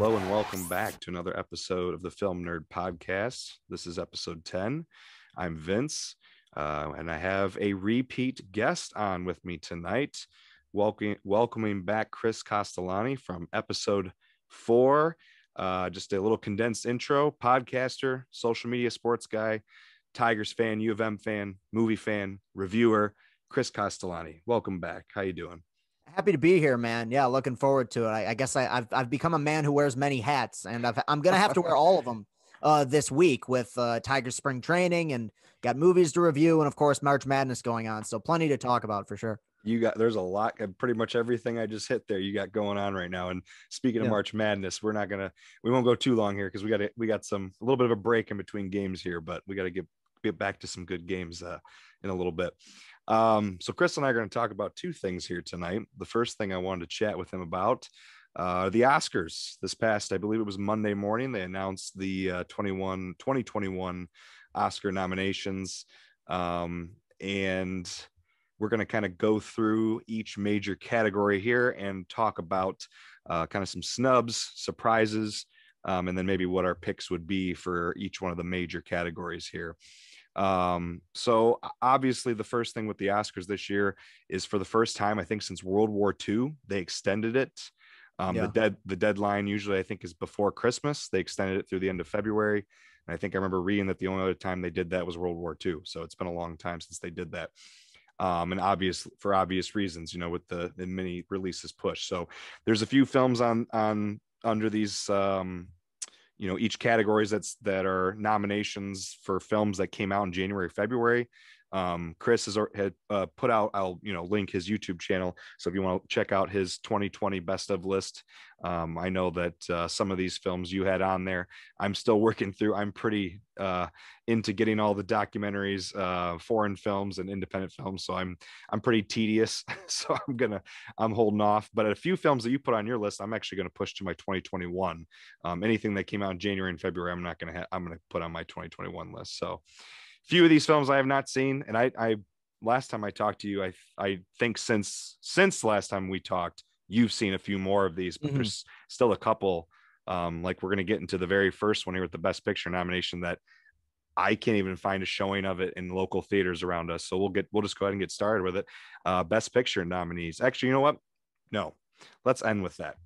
Hello and welcome back to another episode of the Film Nerd Podcast. This is episode 10. I'm Vince, uh, and I have a repeat guest on with me tonight. Welcoming, welcoming back Chris Castellani from episode four. Uh, just a little condensed intro podcaster, social media sports guy, Tigers fan, U of M fan, movie fan, reviewer, Chris Castellani. Welcome back. How you doing? Happy to be here, man. Yeah, looking forward to it. I, I guess I, have I've become a man who wears many hats, and i am gonna have to wear all of them uh, this week with uh, Tiger Spring Training and got movies to review, and of course March Madness going on. So plenty to talk about for sure. You got there's a lot, pretty much everything I just hit there. You got going on right now. And speaking of yeah. March Madness, we're not gonna we won't go too long here because we got we got some a little bit of a break in between games here, but we got to get get back to some good games uh, in a little bit. Um, so Chris and I are going to talk about two things here tonight. The first thing I wanted to chat with him about uh, the Oscars this past, I believe it was Monday morning. They announced the uh, 21, 2021 Oscar nominations. Um, and we're going to kind of go through each major category here and talk about uh, kind of some snubs, surprises, um, and then maybe what our picks would be for each one of the major categories here. Um, so obviously the first thing with the Oscars this year is for the first time, I think since World War II, they extended it. Um, yeah. the dead the deadline usually I think is before Christmas. They extended it through the end of February. And I think I remember reading that the only other time they did that was World War II. So it's been a long time since they did that. Um, and obvious for obvious reasons, you know, with the, the mini releases push. So there's a few films on on under these um, you know each categories that's that are nominations for films that came out in January February um, Chris has had uh, put out. I'll you know link his YouTube channel. So if you want to check out his 2020 best of list, um, I know that uh, some of these films you had on there. I'm still working through. I'm pretty uh, into getting all the documentaries, uh, foreign films and independent films. So I'm I'm pretty tedious. so I'm gonna I'm holding off. But a few films that you put on your list, I'm actually gonna push to my 2021. Um, anything that came out in January and February, I'm not gonna ha- I'm gonna put on my 2021 list. So few of these films I have not seen, and I, I last time I talked to you, I I think since since last time we talked, you've seen a few more of these, but mm-hmm. there's still a couple. Um, like we're gonna get into the very first one here with the Best Picture nomination that I can't even find a showing of it in local theaters around us. So we'll get we'll just go ahead and get started with it. Uh, Best Picture nominees. Actually, you know what? No, let's end with that.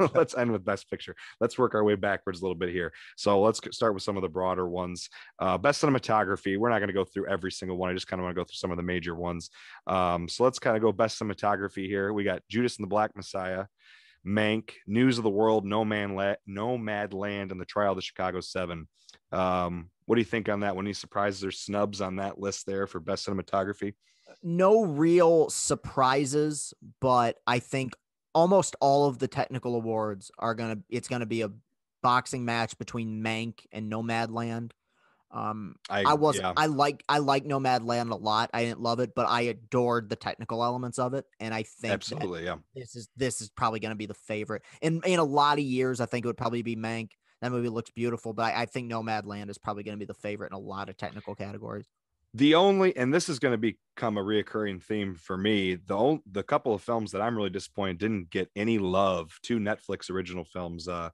let's end with best picture. Let's work our way backwards a little bit here. So let's start with some of the broader ones. Uh, best cinematography. We're not going to go through every single one. I just kind of want to go through some of the major ones. Um, so let's kind of go best cinematography here. We got Judas and the Black Messiah. Mank, News of the World, No Man, La- Nomadland, and the Trial of the Chicago Seven. Um, what do you think on that? When he surprises or snubs on that list there for best cinematography? No real surprises, but I think almost all of the technical awards are gonna it's gonna be a boxing match between Mank and Nomadland. Um, I, I was yeah. I like I like Nomadland a lot. I didn't love it, but I adored the technical elements of it, and I think absolutely, yeah. This is this is probably going to be the favorite. In in a lot of years, I think it would probably be Mank. That movie looks beautiful, but I, I think Nomadland is probably going to be the favorite in a lot of technical categories the only and this is going to become a reoccurring theme for me the the couple of films that i'm really disappointed didn't get any love two netflix original films uh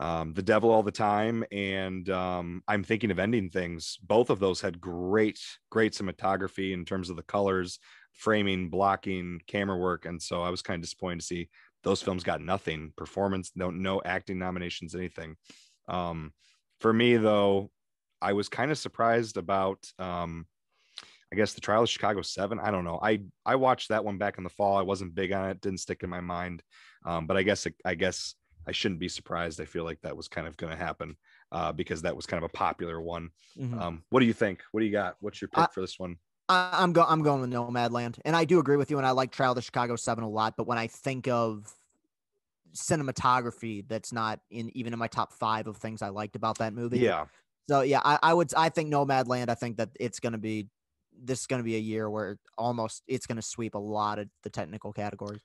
um, the devil all the time and um, i'm thinking of ending things. Both of those had great great cinematography in terms of the colors framing blocking camera work and so i was kind of disappointed to see those films got nothing performance no no acting nominations anything. Um, for me though I was kind of surprised about um, I guess the trial of Chicago Seven. I don't know. I I watched that one back in the fall. I wasn't big on it. Didn't stick in my mind. Um, but I guess I guess I shouldn't be surprised. I feel like that was kind of going to happen uh, because that was kind of a popular one. Mm-hmm. Um, what do you think? What do you got? What's your pick I, for this one? I, am going. I'm going with Nomadland, and I do agree with you. And I like Trial of the Chicago Seven a lot. But when I think of cinematography, that's not in even in my top five of things I liked about that movie. Yeah, so yeah, I, I would I think Nomadland. I think that it's going to be this is going to be a year where almost it's going to sweep a lot of the technical categories.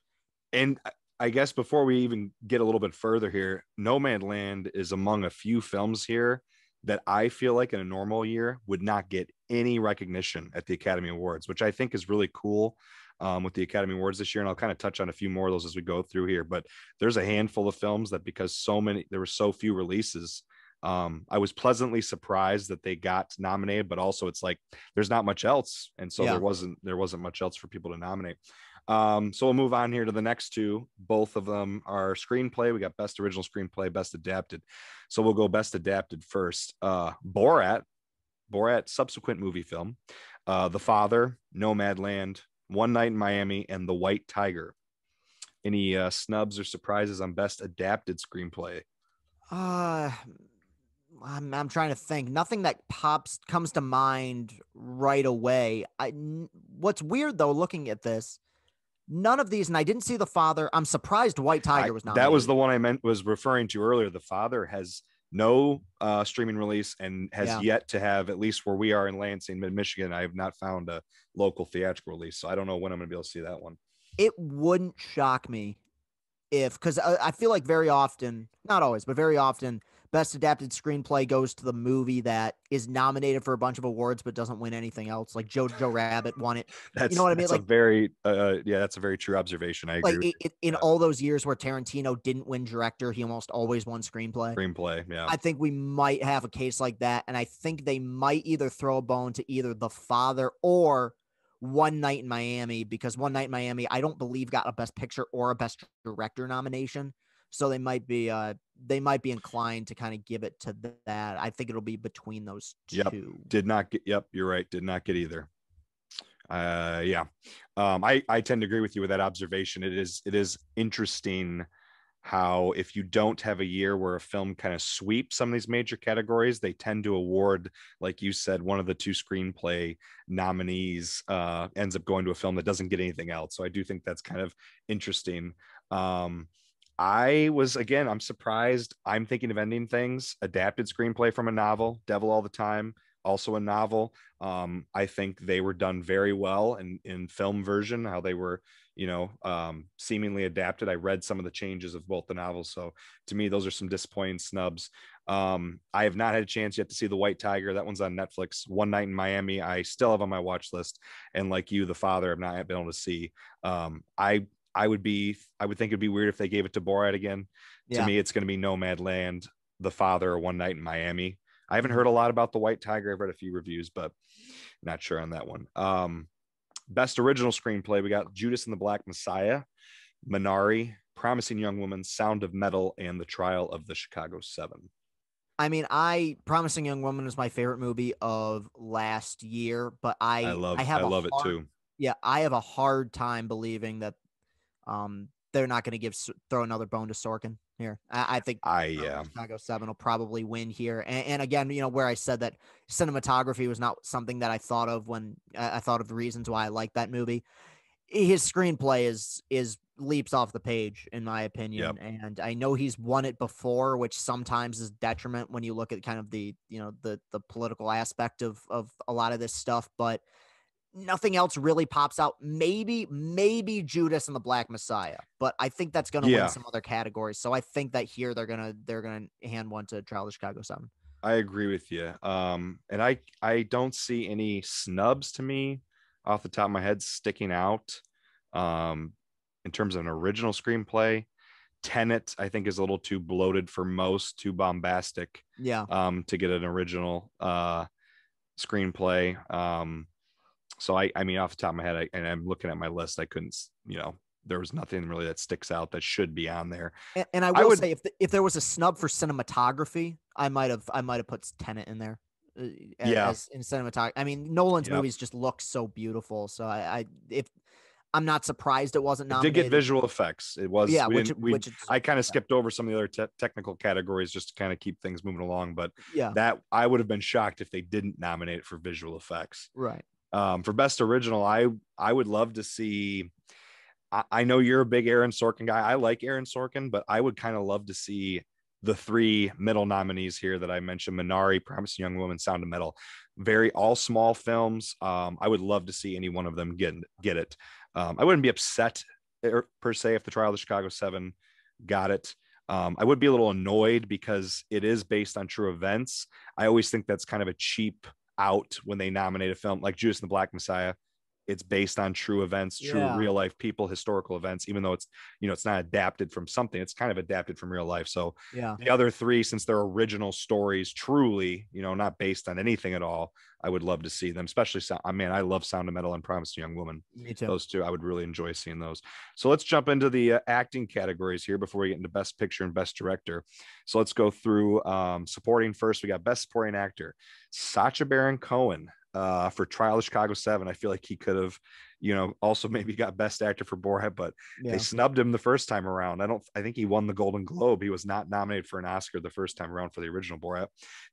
And I guess before we even get a little bit further here, Nomadland is among a few films here that I feel like in a normal year would not get any recognition at the Academy Awards, which I think is really cool. um, with the Academy Awards this year, and I'll kind of touch on a few more of those as we go through here. But there's a handful of films that because so many there were so few releases, um, I was pleasantly surprised that they got nominated, but also it's like there's not much else, and so yeah. there wasn't there wasn't much else for people to nominate. Um, so we'll move on here to the next two. Both of them are screenplay. We got best original screenplay, best adapted. So we'll go best adapted first. Uh, Borat, Borat subsequent movie film, uh, The Father, Nomadland, One Night in Miami, and The White Tiger. Any uh, snubs or surprises on best adapted screenplay? Uh, I'm, I'm trying to think. Nothing that pops comes to mind right away. I what's weird though, looking at this, None of these, and I didn't see the father. I'm surprised White Tiger was not. That was the one I meant was referring to earlier. The father has no uh, streaming release and has yeah. yet to have, at least where we are in Lansing, mid Michigan. I have not found a local theatrical release, so I don't know when I'm going to be able to see that one. It wouldn't shock me if, because I, I feel like very often, not always, but very often, Best adapted screenplay goes to the movie that is nominated for a bunch of awards but doesn't win anything else. Like Jojo Rabbit won it. That's, you know what I mean? Like very, uh, yeah, that's a very true observation. I agree. Like it, in all those years where Tarantino didn't win director, he almost always won screenplay. Screenplay, yeah. I think we might have a case like that, and I think they might either throw a bone to either The Father or one Night in Miami because One Night in Miami, I don't believe got a Best Picture or a Best Director nomination. So they might be uh they might be inclined to kind of give it to that. I think it'll be between those two. Yep. Did not get yep, you're right. Did not get either. Uh yeah. Um I I tend to agree with you with that observation. It is it is interesting how if you don't have a year where a film kind of sweeps some of these major categories they tend to award like you said one of the two screenplay nominees uh, ends up going to a film that doesn't get anything else so i do think that's kind of interesting um, I was again, I'm surprised. I'm thinking of ending things. Adapted screenplay from a novel, Devil All the Time, also a novel. Um, I think they were done very well in in film version, how they were, you know, um, seemingly adapted. I read some of the changes of both the novels, so to me, those are some disappointing snubs. Um, I have not had a chance yet to see The White Tiger. That one's on Netflix. One Night in Miami, I still have on my watch list, and like you, The Father, I've not been able to see. Um, I I would be I would think it'd be weird if they gave it to Borat again. Yeah. To me, it's going to be Nomadland, The Father, One Night in Miami. I haven't heard a lot about the White Tiger. I've read a few reviews, but not sure on that one. Um, best original screenplay we got Judas and the Black Messiah, Minari, Promising Young Woman, Sound of Metal, and The Trial of the Chicago Seven. I mean, I Promising Young Woman is my favorite movie of last year, but I I love I, have I love hard, it too. Yeah, I have a hard time believing that um, they're not going to give throw another bone to Sorkin here. I, I think I yeah Chicago Seven will probably win here. And, and, again, you know where I said that cinematography was not something that I thought of when I thought of the reasons why I like that movie. His screenplay is is leaps off the page in my opinion, yep. and I know he's won it before, which sometimes is detriment when you look at kind of the you know the the political aspect of of a lot of this stuff, but nothing else really pops out. Maybe, maybe Judas and the Black Messiah, but I think that's going to yeah. win some other categories. So I think that here they're gonna they're gonna hand one to Trial of Chicago Seven. I agree with you. Um, and I I don't see any snubs to me off the top of my head sticking out. Um, in terms of an original screenplay, Tenet I think is a little too bloated for most, too bombastic. Yeah. Um, to get an original uh screenplay. Um, so I, I mean, off the top of my head, I, and I'm looking at my list, I couldn't, you know, there was nothing really that sticks out that should be on there. And, and I will I would, say, if the, if there was a snub for cinematography, I might have I might have put Tenet in there. Uh, yeah. in cinematography, I mean, Nolan's yep. movies just look so beautiful. So I, I if I'm not surprised it wasn't nominated. It did get visual effects. It was yeah. Which, we, which I kind of yeah. skipped over some of the other te- technical categories just to kind of keep things moving along. But yeah, that I would have been shocked if they didn't nominate it for visual effects. Right. Um, for best original, I I would love to see. I, I know you're a big Aaron Sorkin guy. I like Aaron Sorkin, but I would kind of love to see the three middle nominees here that I mentioned: Minari, Promising Young Woman, Sound of Metal. Very all small films. Um, I would love to see any one of them get get it. Um, I wouldn't be upset er, per se if the Trial of the Chicago Seven got it. Um, I would be a little annoyed because it is based on true events. I always think that's kind of a cheap out when they nominate a film like Judas and the Black Messiah. It's based on true events, true Yeah. real life people, historical events, even though it's, you know, it's not adapted from something, it's kind of adapted from real life. So Yeah. the other three, since they're original stories, truly, you know, not based on anything at all, I would love to see them, especially, Sound- I mean, I love Sound of Metal and Promised Young Woman Me too. those two i would really enjoy seeing those so let's jump into the uh, acting categories here before we get into best picture and best director so let's go through um, supporting first we got best supporting actor sacha baron cohen uh, for trial of chicago 7 i feel like he could have you know also maybe got best actor for borat but Yeah. they snubbed him the first time around i don't i think he won the golden globe he was not nominated for an oscar the first time around for the original borat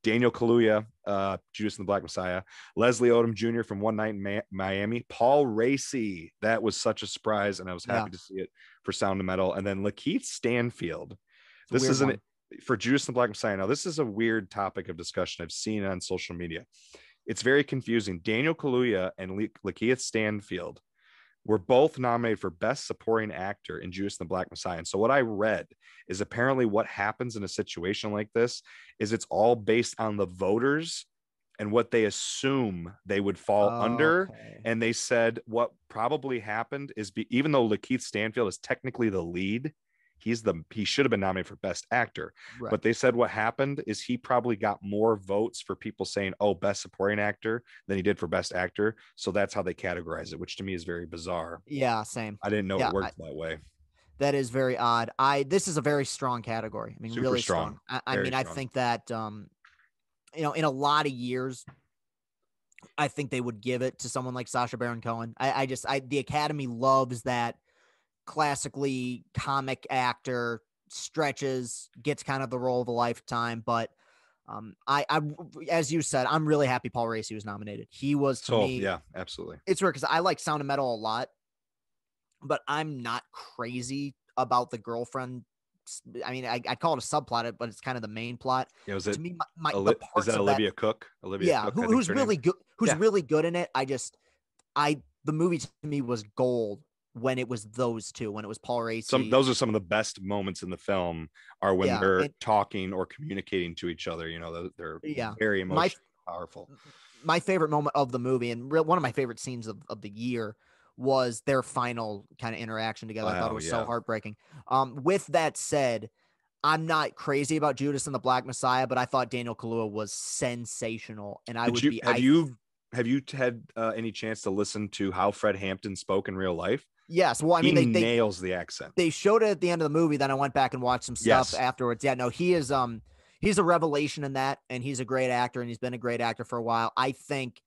daniel kaluuya uh, judas and the black messiah Leslie Odom Jr. from One Night in Ma- Miami, Paul Raci. That was such a surprise, and I was happy to see it for Sound of Metal. And then Lakeith Stanfield. It's This isn't one. for Judas and the Black Messiah. Now, this is a weird topic of discussion I've seen on social media. It's very confusing. Daniel Kaluuya and La- Lakeith Stanfield were both nominated for Best Supporting Actor in Judas and the Black Messiah. And so, what I read is apparently what happens in a situation like this is it's all based on the voters and what they assume they would fall under. Okay. And they said what probably happened is be, even though Lakeith Stanfield is technically the lead, he's the he should have been nominated for best actor. Right. But they said what happened is he probably got more votes for people saying, "Oh, best supporting actor" than he did for best actor. So that's how they categorize it, which to me is very bizarre. yeah, same. I didn't know Yeah, it worked that way. That is very odd. I this is a very strong category. I mean, Super really strong. strong. I, I mean, I think that um, you know, in a lot of years, I think they would give it to someone like Sacha Baron Cohen. I, I just, I the Academy loves that classically comic actor stretches, gets kind of the role of a lifetime, but. Um, I, I, as you said, I'm really happy Paul Raci was nominated. He was to So me, yeah, absolutely. it's weird because I like Sound of Metal a lot, but I'm not crazy about the girlfriend. I mean, I, I call it a subplot, but it's kind of the main plot. Yeah, was To it? me, my, my Oli- is that Olivia Cooke? Olivia yeah, Cooke, who, who's name. really good, who's Yeah. really good in it. I just, I the movie to me was gold when it was those two, when it was Paul Raci. some those are some of the best moments in the film are when Yeah, they're and- talking or communicating to each other you know they're, they're Yeah. very My- emotional powerful my favorite moment of the movie and real, one of my favorite scenes of, of the year was their final kind of interaction together. I thought it was yeah. so heartbreaking. Um, with that said, I'm not crazy about Judas and the Black Messiah, but I thought Daniel Kaluuya was sensational, and I Did would you be. have I, you have you had uh, any chance to listen to how fred hampton spoke in real life Yes, well, I mean, he they, they nails the accent they showed it at the end of the movie. Then I went back and watched some stuff Yes. afterwards. Yeah, no, he is um he's a revelation in that, and he's a great actor, and he's been a great actor for a while. I think.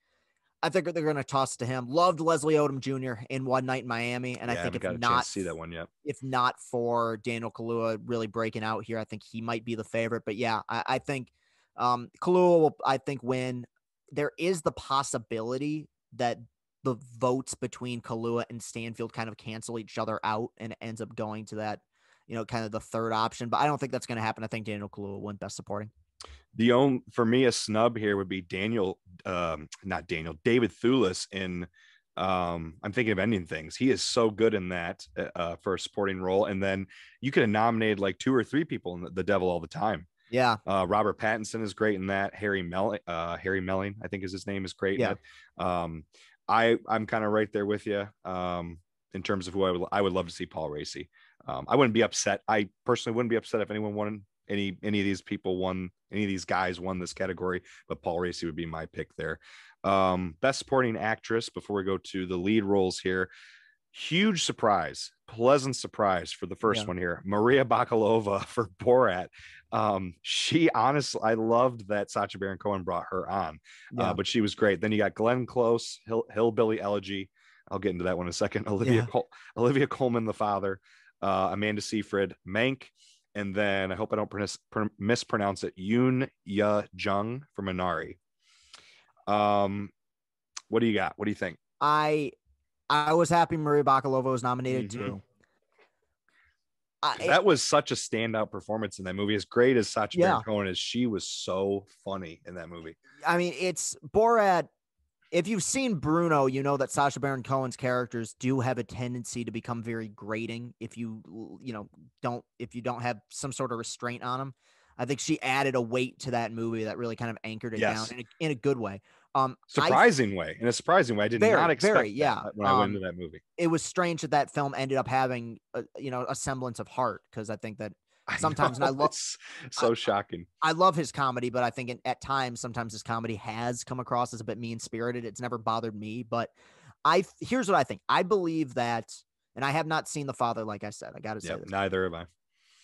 I think they're going to toss it to him. Loved Leslie Odom Jr. in One Night in Miami, and Yeah, I think if not see that one yet if not for Daniel Kaluuya really breaking out here, I think he might be the favorite. But yeah, I, I think um, Kaluuya will, I think, win. There is the possibility that the votes between Kaluuya and Stanfield kind of cancel each other out and it ends up going to that, you know, kind of the third option. But I don't think that's going to happen. I think Daniel Kaluuya won Best Supporting. the only for me a snub here would be daniel um not daniel david Thewlis in um i'm thinking of ending things he is so good in that uh, uh for a supporting role and then you could have nominated like two or three people in the, the devil all the time Yeah. Uh, Robert Pattinson is great in that. Harry Melling, uh, Harry Melling, I think is his name, is great. in Yeah. Um, I I'm kind of right there with you. Um, in terms of who I would I would love to see Paul Raci. Um, I wouldn't be upset. I personally wouldn't be upset if anyone won any any of these people won any of these guys won this category, but Paul Raci would be my pick there. Um, best supporting actress before we go to the lead roles here. Huge surprise, pleasant surprise for the first Yeah. one here. Maria Bakalova for Borat. Um, she honestly, I loved that Sacha Baron Cohen brought her on, Yeah. uh, but she was great. Then you got Glenn Close, Hill, Hillbilly Elegy. I'll get into that one in a second. Olivia Yeah. Col- Olivia Colman, the father, uh, Amanda Seyfried, Mank, and then I hope I don't pronounce, pr- mispronounce it. Yoon Ya Jung from Minari. Um, what do you got? What do you think? I I was happy Maria Bakalova was nominated Mhm. too. I, that was such a standout performance in that movie. As great as Sacha Yeah. Baron Cohen is, she was so funny in that movie. I mean, it's Borat. If you've seen Bruno, you know that Sacha Baron Cohen's characters do have a tendency to become very grating if you, you know, don't if you don't have some sort of restraint on them. I think she added a weight to that movie that really kind of anchored it Yes. down in a, in a good way. Um, surprising I, way in a surprising way. I did very, not expect very, yeah. when I went into that movie. It was strange that that film ended up having, a, you know, a semblance of heart because I think that sometimes I, I love so shocking. I, I, love his comedy, but I think in, at times sometimes his comedy has come across as a bit mean spirited. It's never bothered me, but I here's what I think. I believe that, and I have not seen the father. Like I said, I got to say yep. Neither have I.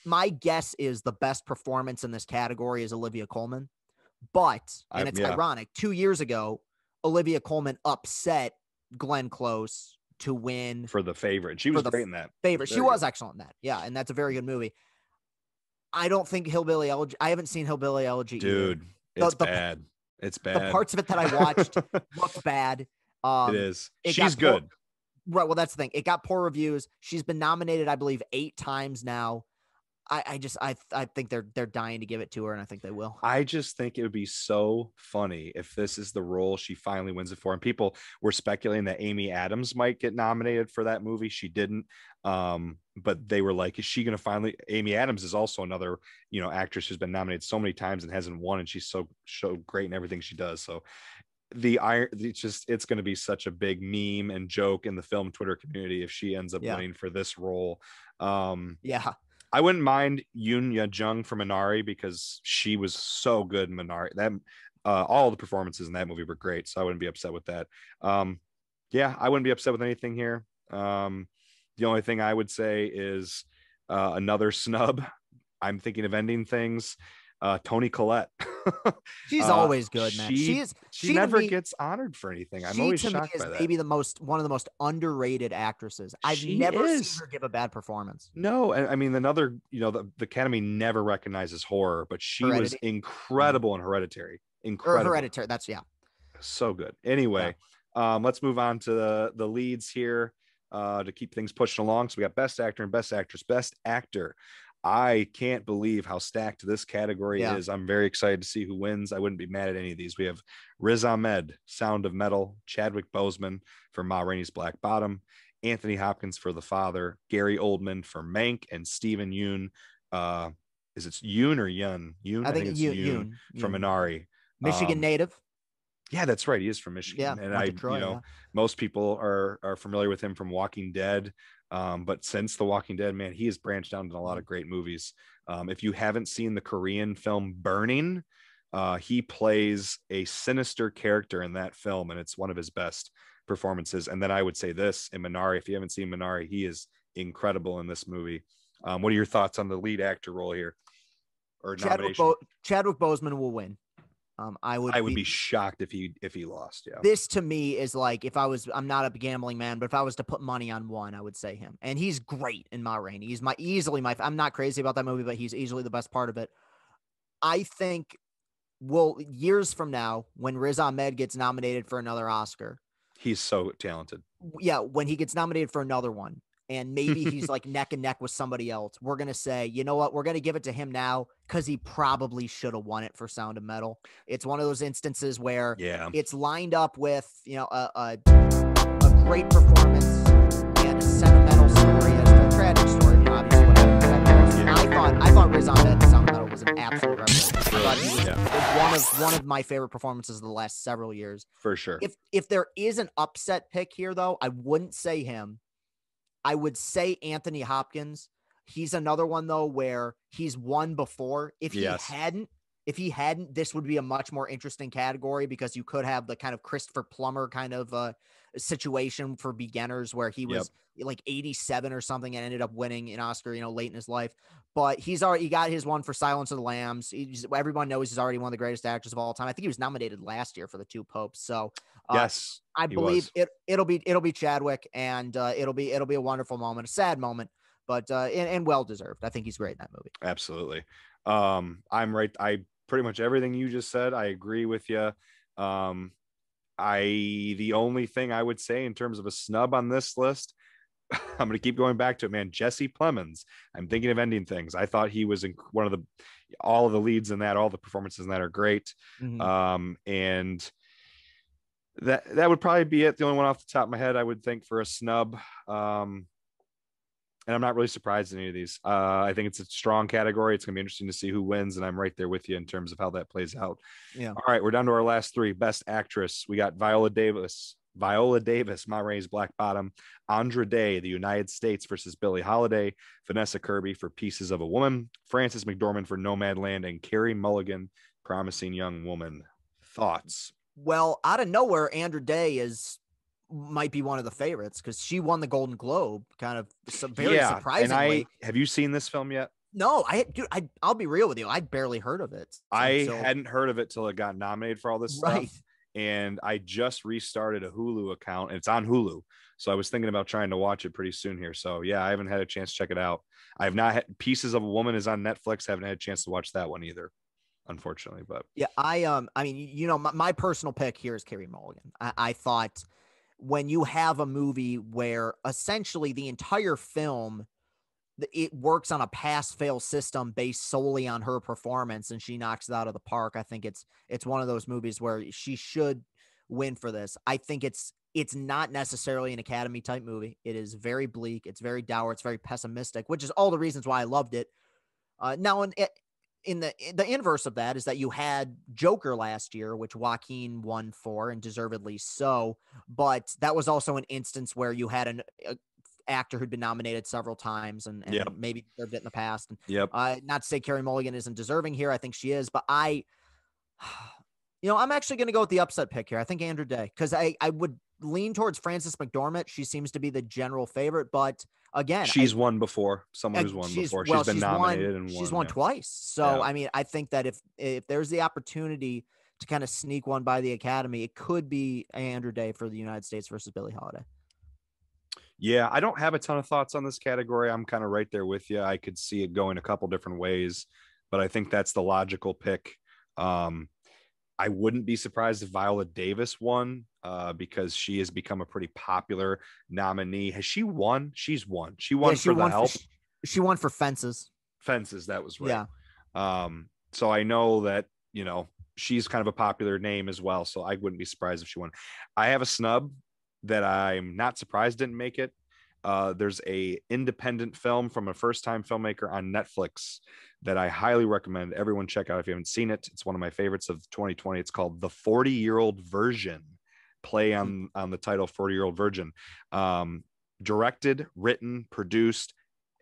My guess is the best performance in this category is Olivia Colman, but and it's yeah. ironic. Two years ago, Olivia Colman upset Glenn Close to win for the favorite. She was great in that. Favorite. She was excellent in that. Yeah, and that's a very good movie. I don't think Hillbilly Elegy. I haven't seen Hillbilly Elegy. Dude, it's the, bad. It's bad. The parts of it that I watched looked bad. Um, it is. It She's good. Poor, right. Well, that's the thing. It got poor reviews. She's been nominated, I believe, eight times now. I, I just I I think they're they're dying to give it to her, and I think they will. I just think it would be so funny if this is the role she finally wins it for. And people were speculating that Amy Adams might get nominated for that movie. She didn't. Um, but they were like, is she gonna finally Amy Adams is also another, you know, actress who's been nominated so many times and hasn't won, and she's so so great in everything she does. So the iron it's just it's going to be such a big meme and joke in the film twitter community if she ends up yeah. winning for this role um yeah I wouldn't mind Yoon Jung from Minari because she was so good in Minari. That uh, all the performances in that movie were great, so I wouldn't be upset with that. Um, yeah, I wouldn't be upset with anything here. Um, the only thing I would say is uh, another snub. I'm thinking of ending things uh, Toni Collette. She's uh, always good, man. She, she is. She, she never me, gets honored for anything. I'm always shocked by that. Maybe the most one of the most underrated actresses. I've she never is. seen her give a bad performance. No, and I mean another. You know, the, the Academy never recognizes horror, but she Heredity. was incredible in Hereditary. Incredible. Or Hereditary. That's yeah. So good. Anyway, yeah. um, let's move on to the the leads here. Uh, to keep things pushing along. So we got best actor and best actress. Best actor. I can't believe how stacked this category yeah. is. I'm very excited to see who wins. I wouldn't be mad at any of these. We have Riz Ahmed, Sound of Metal, Chadwick Boseman for Ma Rainey's Black Bottom, Anthony Hopkins for The Father, Gary Oldman for Mank, and Steven Yeun. Uh, is it Yoon or Yun? Yoon? I, I think, it's Yoon, Yoon, Yoon from Minari. Michigan um, native. Yeah, that's right. He is from Michigan, yeah, and I, Troy, you know, yeah. most people are are familiar with him from Walking Dead. Um, but since The Walking Dead, man, he has branched out in a lot of great movies. Um, if you haven't seen the Korean film Burning, uh, he plays a sinister character in that film, and it's one of his best performances. And then I would say this in Minari, if you haven't seen Minari, he is incredible in this movie. Um, what are your thoughts on the lead actor role here? Or Chadwick, Bo- Chadwick Boseman will win. Um, I would I would be, be, shocked if he if he lost. Yeah. This to me is like if I was I'm not a gambling man, but if I was to put money on one, I would say him. And he's great in Ma Rainey. He's my easily my I'm not crazy about that movie, but he's easily the best part of it. I think well years from now, when Riz Ahmed gets nominated for another Oscar, he's so talented. Yeah, when he gets nominated for another one, and maybe he's like neck and neck with somebody else, we're gonna say, you know what, we're gonna give it to him now because he probably should have won it for Sound of Metal. It's one of those instances where yeah, it's lined up with you know a a, a great performance and a sentimental story, a tragic story, you know, obviously Yeah. I thought I thought Riz Ahmed Sound of Metal was an absolute revelation. Was, yeah. one of one of my favorite performances of the last several years. For sure. If if there is an upset pick here though, I wouldn't say him I would say Anthony Hopkins. He's another one though where he's won before. If he yes. hadn't, if he hadn't, this would be a much more interesting category because you could have the kind of Christopher Plummer kind of uh, situation for beginners where he was yep. like 87 or something and ended up winning an Oscar, you know, late in his life. But he's already he got his one for Silence of the Lambs. He's, everyone knows he's already one of the greatest actors of all time. I think he was nominated last year for the two popes. So uh, yes, I believe was. it. It'll be it'll be Chadwick, and uh, it'll be it'll be a wonderful moment, a sad moment, but uh, and, and well deserved. I think he's great in that movie. Absolutely. Um, I'm right. I pretty much everything you just said. I agree with you. Um, I the only thing I would say in terms of a snub on this list, I'm going to keep going back to it, man. Jesse Plemons. I'm thinking of ending things. I thought he was in one of the all of the leads in that, all the performances in that are great. Mm-hmm. Um, and that that would probably be it. The only one off the top of my head I would think for a snub. Um, and I'm not really surprised in any of these. Uh, I think it's a strong category. It's going to be interesting to see who wins, and I'm right there with you in terms of how that plays out. Yeah. All right, we're down to our last three. Best actress. We got Viola Davis, Viola Davis, Ma Rainey's Black Bottom, Andra Day, The United States versus Billie Holiday, Vanessa Kirby for Pieces of a Woman, Frances McDormand for Nomadland, and Carey Mulligan, Promising Young Woman. Thoughts? Well, out of nowhere, Andra Day is might be one of the favorites because she won the Golden Globe, kind of so very yeah, surprisingly. And I have you seen this film yet? No, I dude, I I'll be real with you. I'd barely heard of it. I hadn't heard of it till it got nominated for all this right. stuff. And I just restarted a Hulu account and it's on Hulu. So I was thinking about trying to watch it pretty soon here. So yeah, I haven't had a chance to check it out. I have not had Pieces of a Woman is on Netflix. Haven't had a chance to watch that one either, unfortunately. But yeah, I um I mean, you know, my, my personal pick here is Carey Mulligan. I, I thought when you have a movie where essentially the entire film it works on a pass fail system based solely on her performance and she knocks it out of the park i think it's it's one of those movies where she should win for this. I think it's it's not necessarily an academy type movie. It is very bleak it's very dour it's very pessimistic which is all the reasons why i loved it. Uh, now in, in the the inverse of that is that you had Joker last year, which Joaquin won for and deservedly so. But that was also an instance where you had an a actor who'd been nominated several times and, and Yep. maybe deserved it in the past. And yep. uh, not to say Carey Mulligan isn't deserving here, I think she is, but I, you know, I'm actually going to go with the upset pick here. I think Andra Day because I I would lean towards Frances McDormand. She seems to be the general favorite, but again, I- She's won before. Someone who's won she's- before. well, she's been won- nominated and she's won. won yeah. twice. So Yeah. I mean, I think that if if there's the opportunity to kind of sneak one by the Academy, it could be Andra Day for the United States versus Billie Holiday. Yeah, I don't have a ton of thoughts on this category. I'm kind of right there with you. I could see it going a couple different ways, but I think that's the logical pick. Um, I wouldn't be surprised if Viola Davis won uh, because she has become a pretty popular nominee. Has she won? She's won. She won Yeah, she for the help she, she won for fences. fences. That was right. Yeah. Um, so I know that you know she's kind of a popular name as well. So I wouldn't be surprised if she won. I have a snub that I'm not surprised didn't make it. Uh, there's a independent film from a first time filmmaker on Netflix that I highly recommend everyone check out if you haven't seen it. It's one of my favorites of 2020. It's called The 40 Year Old Version. Play on on the title 40 Year Old Virgin. Um, directed, written, produced,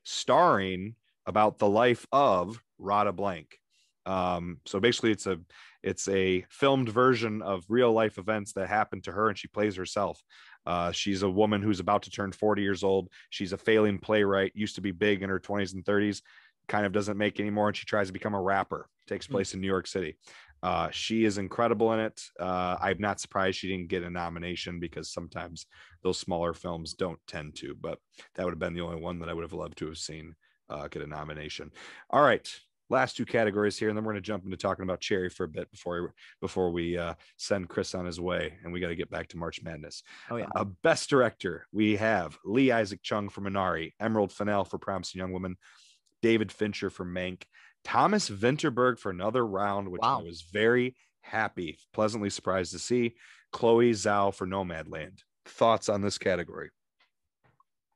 starring about the life of Radha Blank. Um, so basically, it's a it's a filmed version of real life events that happened to her, and she plays herself. Uh, she's a woman who's about to turn 40 years old. She's a failing playwright, used to be big in her 20s and 30s, kind of doesn't make anymore, and she tries to become a rapper. Takes Hmm. place in New York City. Uh, she is incredible in it. Uh, I'm not surprised she didn't get a nomination because sometimes those smaller films don't tend to, but that would have been the only one that I would have loved to have seen uh, get a nomination. All right, last two categories here, and then we're going to jump into talking about Cherry for a bit before before we uh, send Chris on his way, and we got to get back to March Madness. Oh yeah. Uh, best director, we have Lee Isaac Chung for Minari, Emerald Fennell for Promising Young Woman, David Fincher for Mank, Thomas Vinterberg for Another Round, which Wow. I was very happy, pleasantly surprised to see, Chloe Zhao for Nomadland. Thoughts on this category?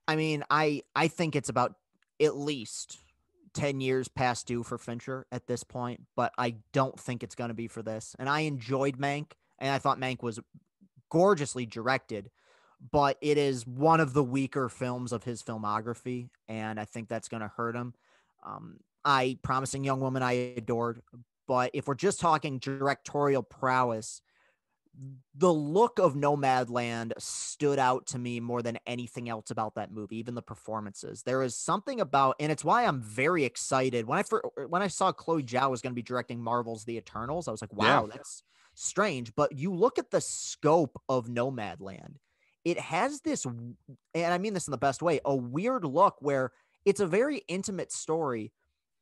I mean, I I think it's about at least 10 years past due for Fincher at this point, but I don't think it's going to be for this. And I enjoyed Mank, and I thought Mank was gorgeously directed, but it is one of the weaker films of his filmography, and I think that's going to hurt him. Um, I Promising Young Woman I adored, but if we're just talking directorial prowess, the look of Nomadland stood out to me more than anything else about that movie, even the performances. There is something about, and it's why I'm very excited. When I first, when I saw Chloe Zhao was going to be directing Marvel's The Eternals, I was like, Yeah. wow, that's strange. But you look at the scope of Nomadland, it has this, and I mean this in the best way, a weird look where it's a very intimate story,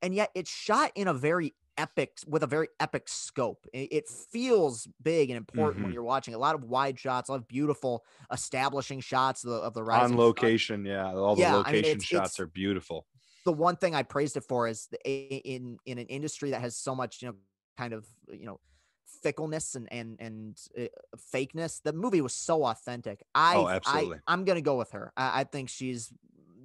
and yet it's shot in a very epic with a very epic scope. It, feels big and important when Mhm. you're watching. A lot of wide shots, a lot of beautiful establishing shots of the, of the rising On sun. location, yeah, all the Yeah, I mean, location it's- shots it's- are beautiful. The one thing I praised it for is the, in in an industry that has so much you know kind of you know fickleness and and and uh, fakeness. The movie was so authentic. I, Oh, absolutely. I I'm gonna go with her. I, I think she's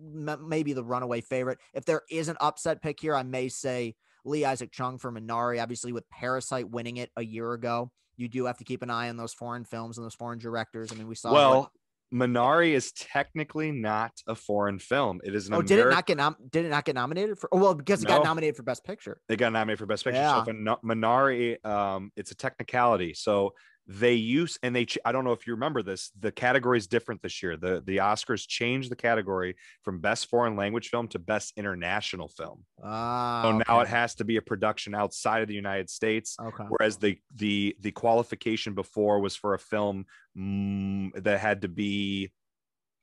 m- maybe the runaway favorite. If there is an upset pick here, I may say Lee Isaac Chung for Minari. Obviously, with Parasite winning it a year ago, you do have to keep an eye on those foreign films and those foreign directors. I mean, we saw. Well, Minari is technically not a foreign film. It is an. Oh, did it not get nom- did it not get nominated for? Oh, well, because it No. got nominated for Best Picture. It got nominated for Best Picture. Yeah. So if a no- Minari, um, it's a technicality. So they use and they. I don't know if you remember this. The category is different this year. The the Oscars changed the category from Best Foreign Language Film to Best International Film. Ah, So now it has to be a production outside of the United States. Okay. Whereas the the the qualification before was for a film mm, that had to be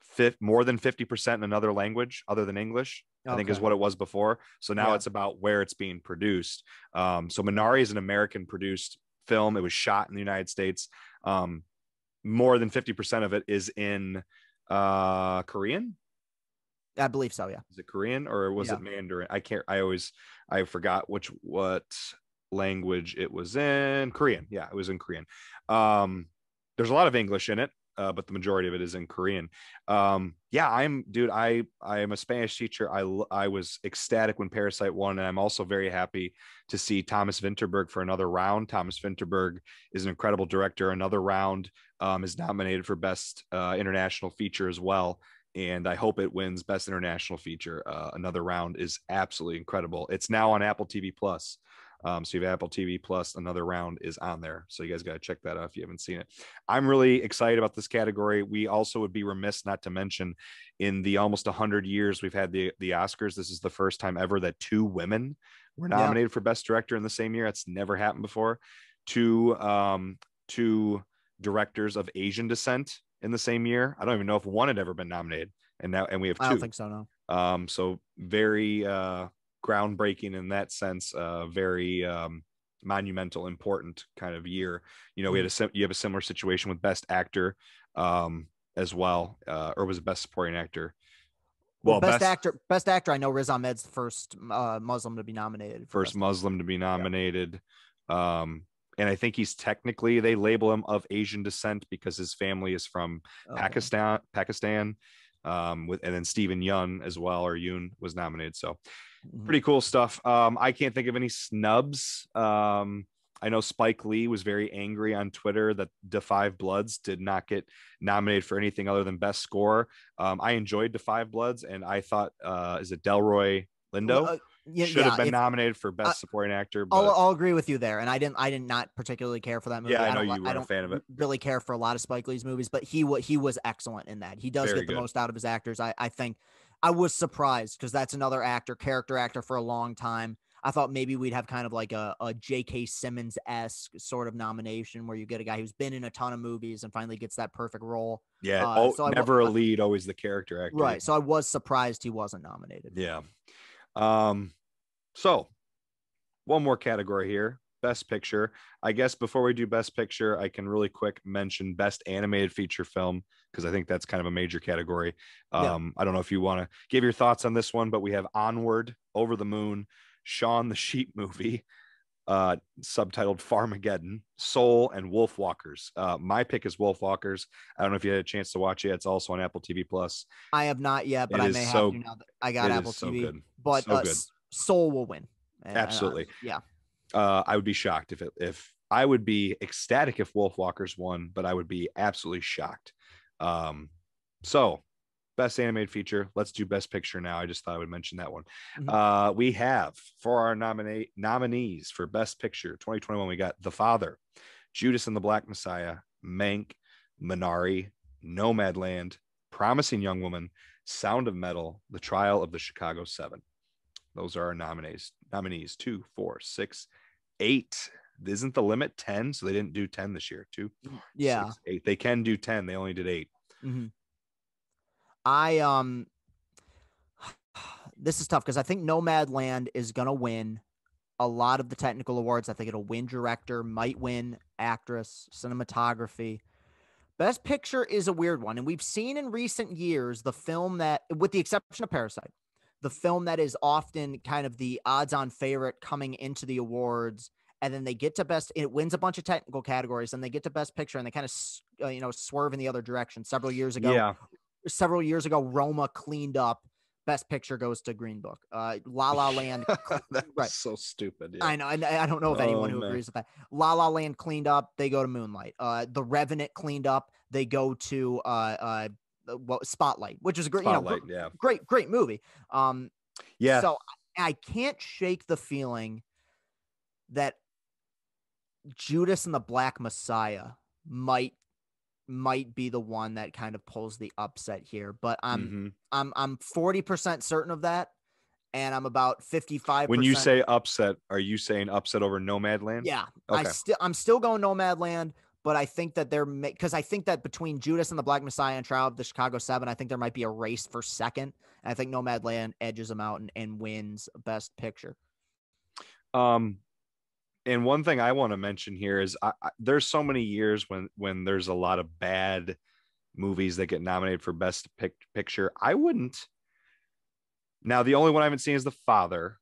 fifth, more than 50% in another language other than English. I think is what it was before. So now Yeah. it's about where it's being produced. Um, so Minari is an American produced film. It was shot in the United States. Um, more than 50% of it is in uh, Korean. I believe so. Yeah. Is it Korean or was Yeah. it Mandarin? I can't. I always I forgot which what language it was in. Korean. Yeah, it was in Korean. Um, there's a lot of English in it, uh, but the majority of it is in Korean. Um, yeah, I'm dude. I I am a Spanish teacher. I I was ecstatic when Parasite won, and I'm also very happy to see Thomas Vinterberg for another round. Thomas Vinterberg is an incredible director. Another round um, is nominated for best uh, international feature as well and I hope it wins Best International Feature. Uh, another round is absolutely incredible. It's now on Apple TV Plus. Um, so you have Apple TV Plus. Another round is on there, so you guys got to check that out if you haven't seen it. I'm really excited about this category. We also would be remiss not to mention, in the almost 100 years we've had the the Oscars, this is the first time ever that two women were Yeah. nominated for Best Director in the same year. That's never happened before. Two um, two directors of Asian descent in the same year. I don't even know if one had ever been nominated, and now and we have two. I don't think so. No. Um, so very uh, groundbreaking in that sense. Uh, very um, monumental, important kind of year. You know, we had a you have a similar situation with Best Actor um, as well, uh, or was it Best Supporting Actor? Well, best, actor. Best actor. I know Riz Ahmed's the first uh, Muslim to be nominated. first Best- Muslim to be nominated. Um, and I think he's technically they label him of Asian descent because his family is from Okay. Pakistan. Pakistan. Um, with and then Steven Yeun as well, or Yoon was nominated. So. Pretty cool stuff. Um, I can't think of any snubs. Um, I know Spike Lee was very angry on Twitter that The Five Bloods did not get nominated for anything other than best score. Um, I enjoyed The Five Bloods, and I thought, uh, is it Delroy Lindo Well, uh, yeah, should have been if- nominated for best I- supporting actor? But I'll, I'll agree with you there, and I didn't. I did not particularly care for that movie. Yeah, I know don't, you weren't a fan of it. Really care for a lot of Spike Lee's movies, but he he was excellent in that. He does Very get the good. most out of his actors. I I think. I was surprised because that's another actor, character actor for a long time. I thought maybe we'd have kind of like a, a J.K. Simmons esque sort of nomination where you get a guy who's been in a ton of movies and finally gets that perfect role. yeah, uh, oh, so I never a I- lead, always the character actor. Right. So I was surprised he wasn't nominated. Yeah. Um, so one more category here. Best picture. I guess before we do best picture, I can really quick mention best animated feature film because I think that's kind of a major category. Yeah. Um, I don't know if you want to give your thoughts on this one, but we have Onward, Over the Moon, Shaun the Sheep movie, uh, subtitled Farmageddon, Soul, and Wolf Walkers. Uh, my pick is Wolf Walkers. I don't know if you had a chance to watch it. It's also on Apple TV Plus. I have not yet, but It I may so- have to now that I got Apple so TV. good. But So uh. Soul will win. Uh, Absolutely. yeah. uh, I would be shocked if it if I would be ecstatic if Wolf Walkers won, but I would be absolutely shocked. Um, so best animated feature. Let's do best picture now. I just thought I would mention that one. Mhm. Uh, we have for our nominate nominees for best picture 2021. We got The Father, Judas and the Black Messiah, Mank, Minari, Nomadland, Promising Young Woman, Sound of Metal, The Trial of the Chicago Seven. Those are our nominees. Nominees two, four, six, eight. Isn't the limit 10? So they didn't do 10 this year. Two, Yeah. six, eight. They can do 10. They only did eight. Mhm. I um this is tough because I think Nomadland is gonna win a lot of the technical awards. I think it'll win director, might win actress, cinematography. Best picture is a weird one. And we've seen in recent years the film that, with the exception of Parasite, the film that is often kind of the odds on favorite coming into the awards. And then they get to best, it wins a bunch of technical categories, and they get to best picture, and they kind of, uh, you know, swerve in the other direction. Several years ago, Yeah. several years ago, Roma cleaned up Best Picture goes to Green Book. Uh, La La Land. That's right. so stupid. Yeah. I know. I, I don't know if anyone oh, who man. agrees with that. La La Land cleaned up. They go to Moonlight. Uh, The Revenant cleaned up. They go to uh, uh, what Spotlight, which is a great, Spotlight, you know, yeah. great, great movie. Um, yeah. So I can't shake the feeling that Judas and the Black Messiah might might be the one that kind of pulls the upset here, but I'm mm-hmm. I'm I'm 40% certain of that and I'm about 55 When you say upset, are you saying upset over Nomadland? Yeah. Okay. I still I'm still going Nomadland, but I think that they're because I think that between Judas and the Black Messiah and Trial of the Chicago 7, I think there might be a race for second. And I think Nomadland edges them out and, and wins best picture. Um and one thing I want to mention here is I, I, there's so many years when when there's a lot of bad movies that get nominated for best pic- picture. I wouldn't. Now the only one I haven't seen is The Father.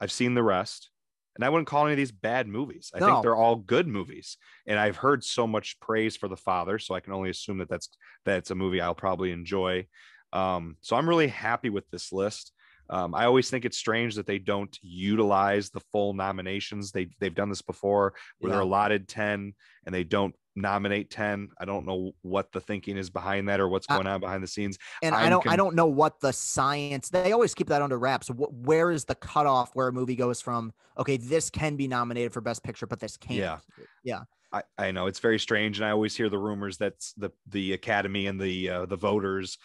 I've seen the rest, and I wouldn't call any of these bad movies. I no. think they're all good movies, and I've heard so much praise for The Father, so I can only assume that that's that's a movie I'll probably enjoy. Um, so I'm really happy with this list. Um, I always think it's strange that they don't utilize the full nominations. They they've done this before where yeah. they're allotted 10 and they don't nominate 10. I don't know what the thinking is behind that or what's going uh, on behind the scenes. And I'm I don't con- I don't know what the science they always keep that under wraps. Wh- where is the cutoff where a movie goes from okay, this can be nominated for best picture, but this can't. Yeah. Yeah. I, I know it's very strange, and I always hear the rumors that the the Academy and the uh, the voters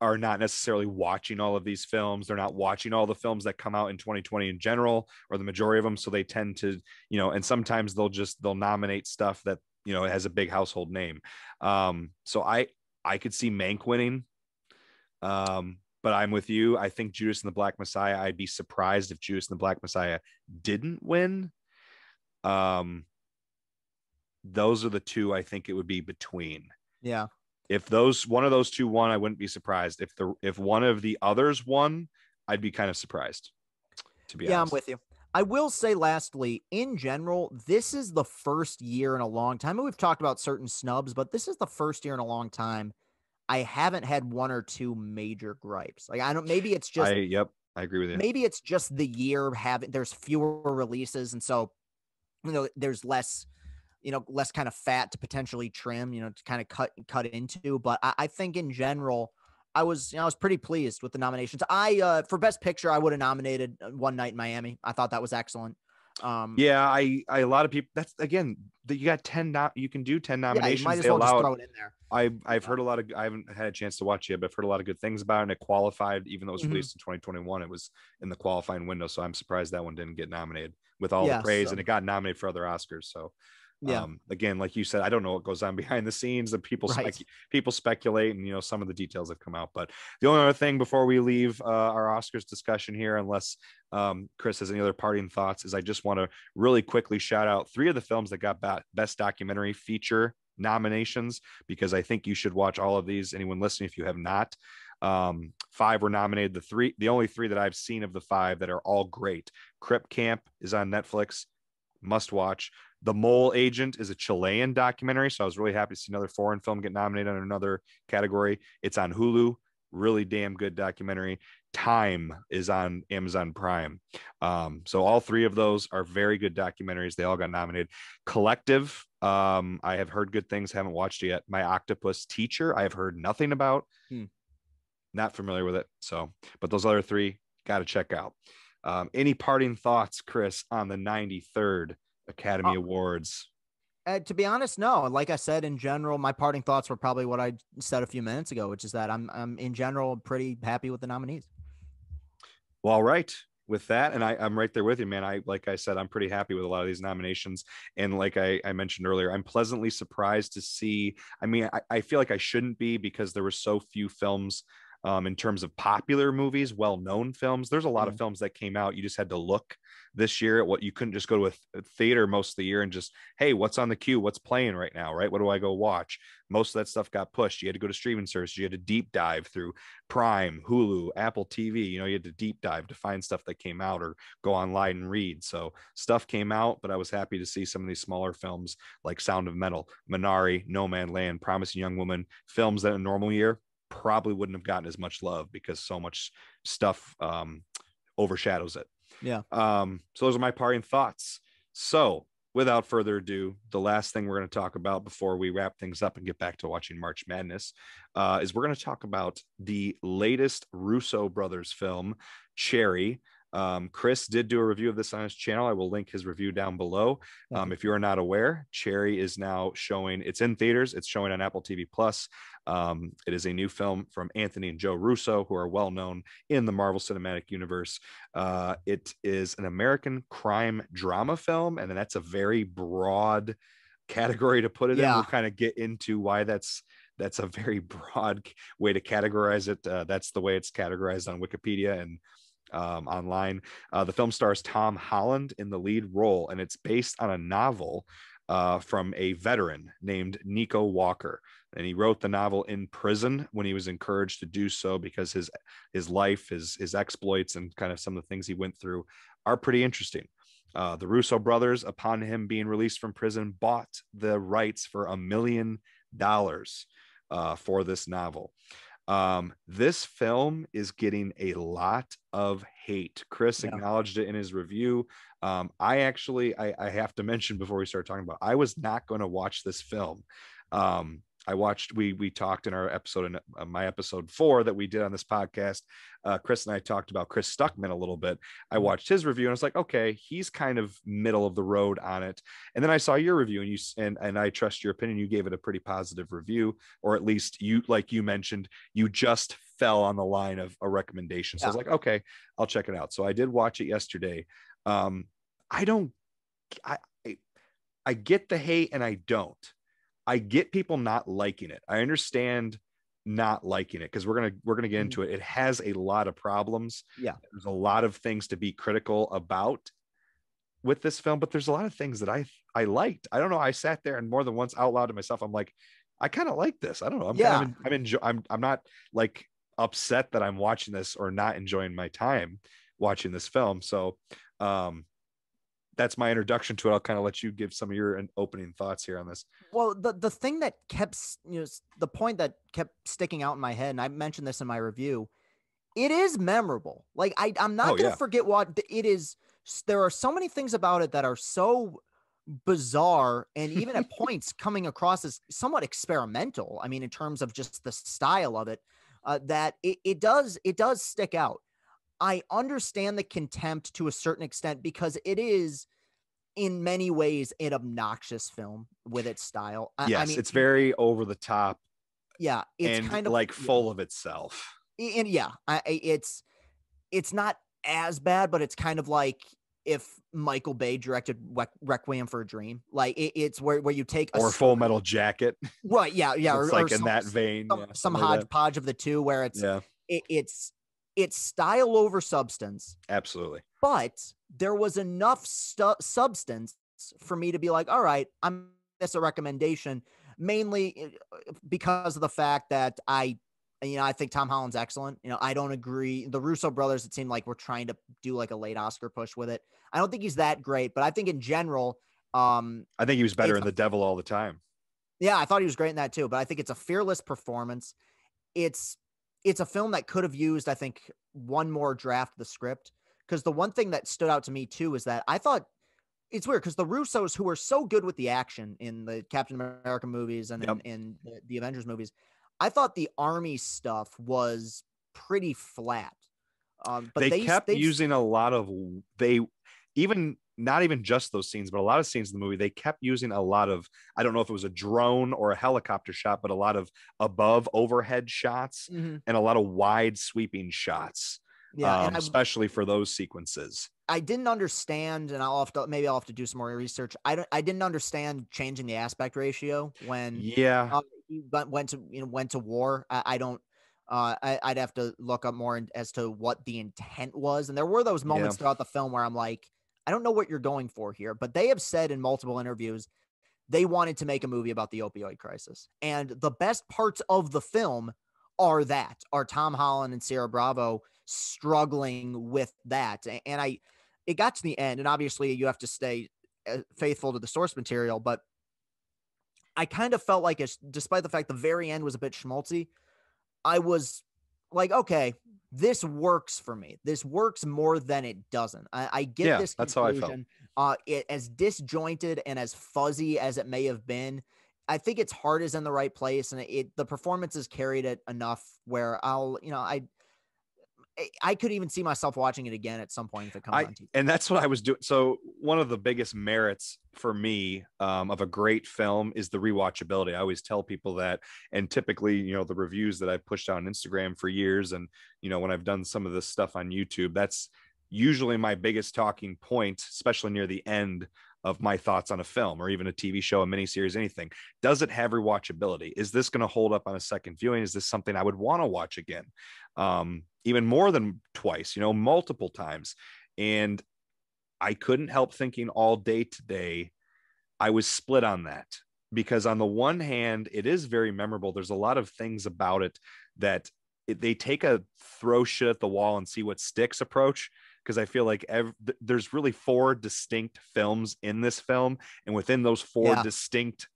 are not necessarily watching all of these films. They're not watching all the films that come out in 2020 in general, or the majority of them. So they tend to, you know, and sometimes they'll just they'll nominate stuff that you know has a big household name. Um, so I I could see Mank winning. Um, but I'm with you. I think Judas and the Black Messiah. I'd be surprised if Judas and the Black Messiah didn't win. Um, those are the two I think it would be between. Yeah if those one of those two won, I wouldn't be surprised. If the if one of the others won, I'd be kind of surprised. To be yeah, honest. I'm with you. I will say, lastly, in general, this is the first year in a long time. we've talked about certain snubs, but this is the first year in a long time I haven't had one or two major gripes. Like I don't. Maybe it's just. I, yep, I agree with you. Maybe it's just the year having. There's fewer releases, and so you know there's less you know, less kind of fat to potentially trim, you know, to kind of cut cut into. But I, I think in general, I was you know, I was pretty pleased with the nominations. I uh for best picture, I would have nominated uh, One Night in Miami. I thought that was excellent. Um, yeah, I, I, a lot of people. That's again, that you got ten. Not you can do ten nominations. Yeah, might as well just throw it in there. I, I've heard a lot of. I haven't had a chance to watch it, but I've heard a lot of good things about it. And it qualified, even though it was mm-hmm. released in 2021. It was in the qualifying window, so I'm surprised that one didn't get nominated with all yeah, the praise, so. and it got nominated for other Oscars. So yeah. Um, again, like you said, I don't know what goes on behind the scenes, The people right. spec- people speculate, and you know some of the details have come out. But the only other thing before we leave uh, our Oscars discussion here, unless um, Chris has any other parting thoughts, is I just want to really quickly shout out three of the films that got best documentary feature nominations because I think you should watch all of these. Anyone listening, if you have not. Um, five were nominated. The three, the only three that I've seen of the five that are all great. Crip Camp is on Netflix must watch. The Mole Agent is a Chilean documentary, so I was really happy to see another foreign film get nominated on another category. It's on Hulu, really damn good documentary. Time is on Amazon Prime. Um, so all three of those are very good documentaries. They all got nominated. Collective, um, I have heard good things, haven't watched it yet. My Octopus Teacher, I have heard nothing about. Hmm. Not familiar with it. So, but those other three, got to check out. Um, any parting thoughts, Chris, on the 93rd Academy uh, Awards? Uh, to be honest, no. Like I said, in general, my parting thoughts were probably what I said a few minutes ago, which is that I'm, I'm in general pretty happy with the nominees. Well, all right. With that, and I, I'm right there with you, man. I like I said, I'm pretty happy with a lot of these nominations. And like I, I mentioned earlier, I'm pleasantly surprised to see. I mean, I, I feel like I shouldn't be because there were so few films um, in terms of popular movies, well known films. There's a lot mm-hmm. of films that came out. You just had to look this year at what you couldn't just go to a, theater most of the year and just, hey, what's on the queue? What's playing right now? Right? What do I go watch? Most of that stuff got pushed. You had to go to streaming services. You had to deep dive through Prime, Hulu, Apple TV. You know, you had to deep dive to find stuff that came out or go online and read. So stuff came out, but I was happy to see some of these smaller films like Sound of Metal, Minari, Nomadland, Promising Young Woman, films that in a normal year probably wouldn't have gotten as much love because so much stuff um, overshadows it. Yeah. Um, so those are my parting thoughts. So without further ado, the last thing we're going to talk about before we wrap things up and get back to watching March Madness uh, is we're going to talk about the latest Russo brothers film, Cherry. Um, Chris did do a review of this on his channel. I will link his review down below. Um, if you are not aware, Cherry is now showing. It's in theaters. It's showing on Apple TV Plus. Um, it is a new film from Anthony and Joe Russo, who are well known in the Marvel Cinematic Universe. Uh, it is an American crime drama film, and that's a very broad category to put it yeah. in. We'll kind of get into why that's that's a very broad way to categorize it. Uh, that's the way it's categorized on Wikipedia and um, online. Uh, the film stars Tom Holland in the lead role, and it's based on a novel uh, from a veteran named Nico Walker. And he wrote the novel in prison when he was encouraged to do so because his his life, his his exploits, and kind of some of the things he went through are pretty interesting. Uh, the Russo brothers, upon him being released from prison, bought the rights for a million dollars uh, for this novel. Um, this film is getting a lot of hate. Chris yeah. acknowledged it in his review. Um, I actually, I, I, have to mention before we start talking about, I was not going to watch this film. Um, I watched we we talked in our episode in uh, my episode four that we did on this podcast. Uh, Chris and I talked about Chris Stuckman a little bit. I mm-hmm. watched his review and I was like, okay, he's kind of middle of the road on it. And then I saw your review and you and and I trust your opinion. You gave it a pretty positive review, or at least you like you mentioned, you just fell on the line of a recommendation. So yeah. I was like, okay, I'll check it out. So I did watch it yesterday. Um, I don't, I, I, I get the hate and I don't I get people not liking it. I understand not liking it because we're gonna we're gonna get into mm-hmm. it. It has a lot of problems. Yeah, there's a lot of things to be critical about with this film, but there's a lot of things that I I liked. I don't know. I sat there and more than once out loud to myself, I'm like, I kind of like this. I don't know. I'm yeah. kind of I'm enjoy. I'm I'm not like upset that I'm watching this or not enjoying my time watching this film. So um that's my introduction to it. I'll kind of let you give some of your opening thoughts here on this. Well, the the thing that kept you know the point that kept sticking out in my head, and I mentioned this in my review, it is memorable. Like I I'm not oh, gonna yeah. forget what it is. There are so many things about it that are so bizarre and even at points coming across as somewhat experimental. I mean, in terms of just the style of it, uh, that it, it does it does stick out. I understand the contempt to a certain extent because it is in many ways an obnoxious film with its style. I, yes, I mean, it's very over the top. Yeah, it's kind of like full yeah. of itself. And yeah, I, it's it's not as bad, but it's kind of like if Michael Bay directed Requiem for a Dream. Like it, it's where, where you take or Full Metal Jacket. Right. Yeah. Yeah. It's or, like or in some, that vein. Some, yeah, some hodgepodge of the two where it's yeah. It, it's it's style over substance. Absolutely. But there was enough stu- substance for me to be like, all right, I'm this a recommendation, mainly eh, because of the fact that I, you know, I think Tom Holland's excellent. You know, I don't agree. The Russo brothers, it seemed like we're trying to do like a late Oscar push with it. I don't think he's that great, but I think in general, um, I think he was better in The Devil all the time. Yeah, I thought he was great in that too, but I think it's a fearless performance. It's it's a film that could have used, I think, one more draft of the script. Because the one thing that stood out to me too is that I thought it's weird because the Russos, who are so good with the action in the Captain America movies and yep. in, in the, the Avengers movies, I thought the army stuff was pretty flat. Um, but they, they kept they, using a lot of they even not even just those scenes, but a lot of scenes in the movie, they kept using a lot of, I don't know if it was a drone or a helicopter shot, but a lot of above overhead shots mm-hmm. and a lot of wide sweeping shots. Yeah. Um, especially for those sequences. I didn't understand, and I'll have to maybe I'll have to do some more research. I don't, I didn't understand changing the aspect ratio when yeah uh, he went to you know went to war. I, I don't uh, I, would have to look up more as to what the intent was. And there were those moments yeah. throughout the film where I'm like, I don't know what you're going for here, but they have said in multiple interviews they wanted to make a movie about the opioid crisis. And the best parts of the film are that are Tom Holland and Ciara Bravo struggling with that. And I it got to the end and obviously you have to stay uh, faithful to the source material, but I kind of felt like it's despite the fact the very end was a bit schmaltzy, I was like, okay, this works for me. This works more than it doesn't. I, I get Yeah, this that's how I felt. conclusion. Uh, it, as disjointed and as fuzzy as it may have been, I think its heart is in the right place, and it the performances carried it enough where I'll, you know, I. I- could even see myself watching it again at some point if it comes I, on TV. and that's what I was doing. So one of the biggest merits for me um, of a great film is the rewatchability. I always tell people that, and typically, you know, the reviews that I've pushed out on Instagram for years, and you know, when I've done some of this stuff on YouTube, that's usually my biggest talking point, especially near the end of my thoughts on a film or even a TV show, a miniseries, anything. Does it have rewatchability? Is this going to hold up on a second viewing? Is this something I would want to watch again? Um, even more than twice, you know, multiple times. And I couldn't help thinking all day today. I was split on that because, on the one hand, it is very memorable. There's a lot of things about it that it, they take a throw shit at the wall and see what sticks approach. Because I feel like ev- th- there's really four distinct films in this film, and within those four Yeah. distinct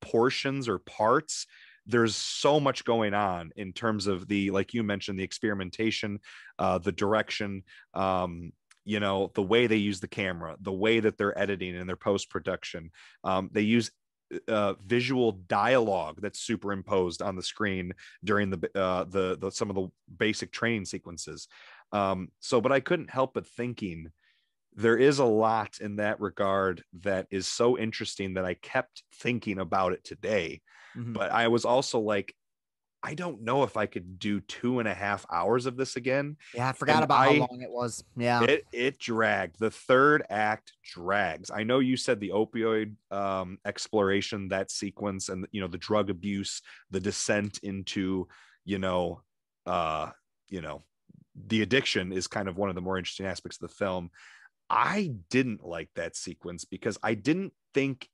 portions or parts, there's so much going on in terms of the like you mentioned the experimentation uh the direction um you know the way they use the camera the way that they're editing and their post production um they use uh, visual dialogue that's superimposed on the screen during the uh the, the some of the basic training sequences um so but i couldn't help but thinking there is a lot in that regard that is so interesting that i kept thinking about it today Mhm. but I was also like, I don't know if I could do two and a half hours of this again. yeah, I forgot and about I- how long it was. Yeah. It it dragged. The third act drags. I know you said the opioid um, exploration, that sequence, and you know the drug abuse, the descent into you know, uh, you know, the addiction is kind of one of the more interesting aspects of the film. I didn't like that sequence because I didn't think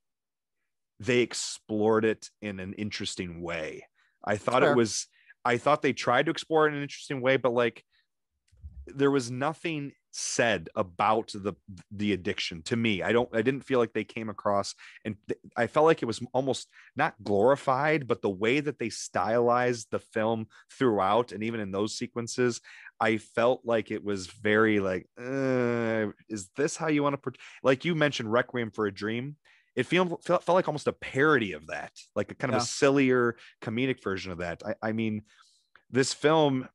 they explored it in an interesting way. I thought Fair. it was I thought they tried to explore it in an interesting way, but like there was nothing said about the the addiction to me. I don't I didn't feel like they came across and th- I felt like it was almost not glorified, but the way that they stylized the film throughout and even in those sequences, I felt like it was very like uh, is this how you want to put like you mentioned Requiem for a Dream? It felt, felt felt like almost a parody of that, like a kind of Yeah. a sillier comedic version of that. I, I mean, this film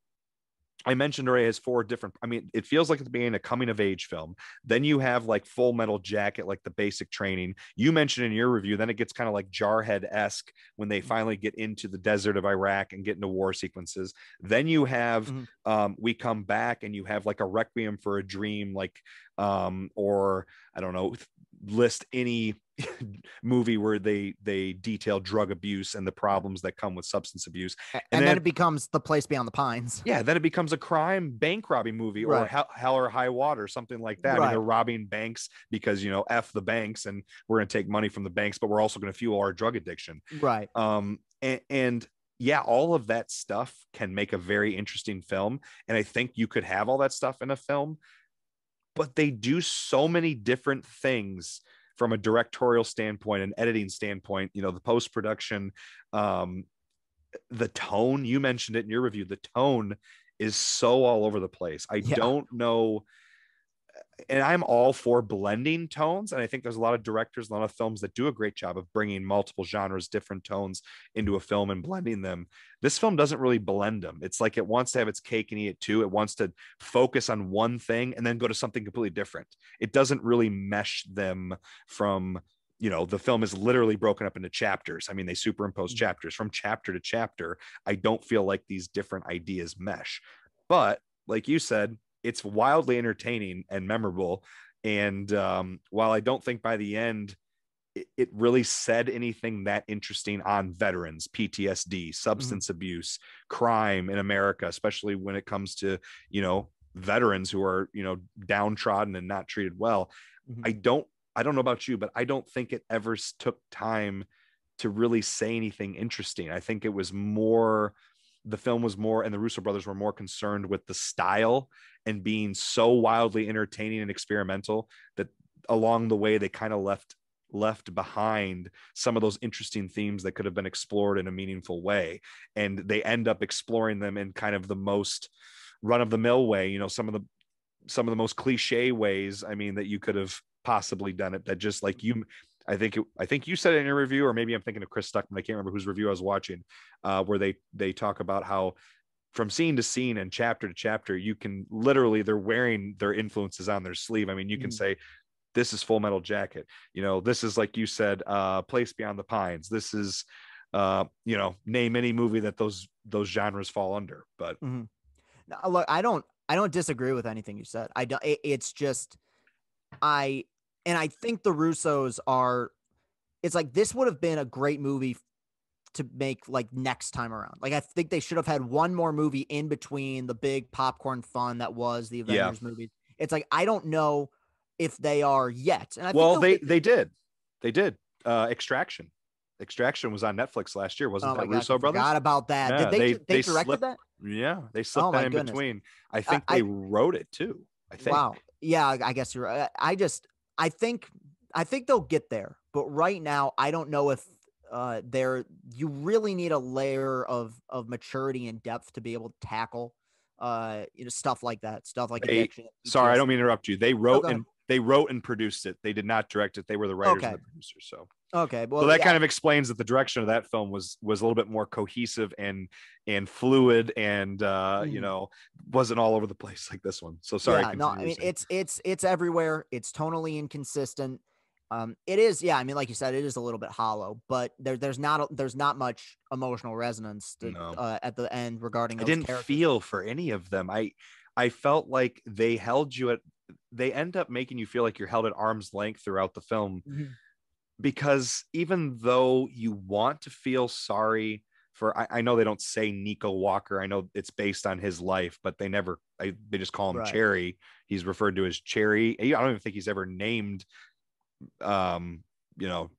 I mentioned already has four different. I mean, it feels like it's being a coming of age film. Then you have like Full Metal Jacket, like the basic training. You mentioned in your review. Then it gets kind of like Jarhead esque when they finally get into the desert of Iraq and get into war sequences. Then you have Mhm. um, we come back and you have like a Requiem for a Dream, like um, or I don't know, list any movie where they they detail drug abuse and the problems that come with substance abuse and, and then, then- it becomes the place beyond the pines. yeah, then it becomes a crime bank robbing movie or Right. hell, hell or high water, something like that. I mean, they're robbing banks because you know f the banks and we're going to take money from the banks, but we're also going to fuel our drug addiction. Right. Um, and, and yeah, all of that stuff can make a very interesting film, and I think you could have all that stuff in a film, but they do so many different things from a directorial standpoint and editing standpoint. You know, the post production, um, the tone. You mentioned it in your review. The tone is so all over the place. I Yeah. don't know. And I'm all for blending tones. And I think there's a lot of directors, a lot of films that do a great job of bringing multiple genres, different tones into a film and blending them. This film doesn't really blend them. It's like it wants to have its cake and eat it too. It wants to focus on one thing and then go to something completely different. It doesn't really mesh them from you know the film is literally broken up into chapters i mean they superimpose Mhm. chapters from chapter to chapter i don't feel like these different ideas mesh but like you said it's wildly entertaining and memorable. And um, while i don't think by the end it, it really said anything that interesting on veterans ptsd substance abuse crime in america especially when it comes to you know veterans who are you know downtrodden and not treated well Mhm. i don't i don't know about you but i don't think it ever took time to really say anything interesting. I think it was more the film was more and the russo brothers were more concerned with the style and being so wildly entertaining and experimental that along the way they kind of left left behind some of those interesting themes that could have been explored in a meaningful way. And they end up exploring them in kind of the most run of the mill way you know some of the some of the most cliche ways i mean that you could have possibly done it that just like you I think it, I think you said it in your review, or maybe I'm thinking of Chris Stuckman. I can't remember whose review I was watching, uh, where they they talk about how from scene to scene and chapter to chapter, you can literally they're wearing their influences on their sleeve. I mean, you can mm. say this is Full Metal Jacket. You know, this is like you said, uh, Place Beyond the Pines. This is, uh, you know, name any movie that those those genres fall under. But mm-hmm. now, look, I don't I don't disagree with anything you said. I don't. It, it's just I and I think the Russos are. It's like this would have been a great movie to make like next time around. Like I think they should have had one more movie in between the big popcorn fun that was the Avengers yeah. movie. It's like I don't know if they are yet. And I well, they they did, they did. Uh, Extraction, Extraction was on Netflix last year, wasn't oh that Russo brothers? Forgot about that. Yeah, did they, they, they, they directed slipped, that? Yeah, they slipped oh, that in goodness. between. I think I, they I, wrote it too. I think. Wow. Yeah, I guess you're. Right. I just I think I think they'll get there, but right now I don't know if uh, there you really need a layer of of maturity and depth to be able to tackle uh you know stuff like that stuff like they, addiction sorry i don't mean to interrupt you. They wrote and they wrote and produced it. They did not direct it. They were the writers okay. and the producers so okay well so that yeah. kind of explains that the direction of that film was was a little bit more cohesive and and fluid and uh mm. you know wasn't all over the place like this one so sorry yeah, no i mean it's it's it's everywhere it's tonally inconsistent um, it is, yeah. I mean, like you said, it is a little bit hollow, but there, there's not, there's not much emotional resonance to, no. uh, at the end regarding. I didn't characters. feel for any of them. I, I felt like they held you at. They end up making you feel like you're held at arm's length throughout the film, mm-hmm. Because even though you want to feel sorry for, I, I, know they don't say Nico Walker. I know it's based on his life, but they never. I, they just call him right. Cherry. He's referred to as Cherry. I don't even think he's ever named um, you know,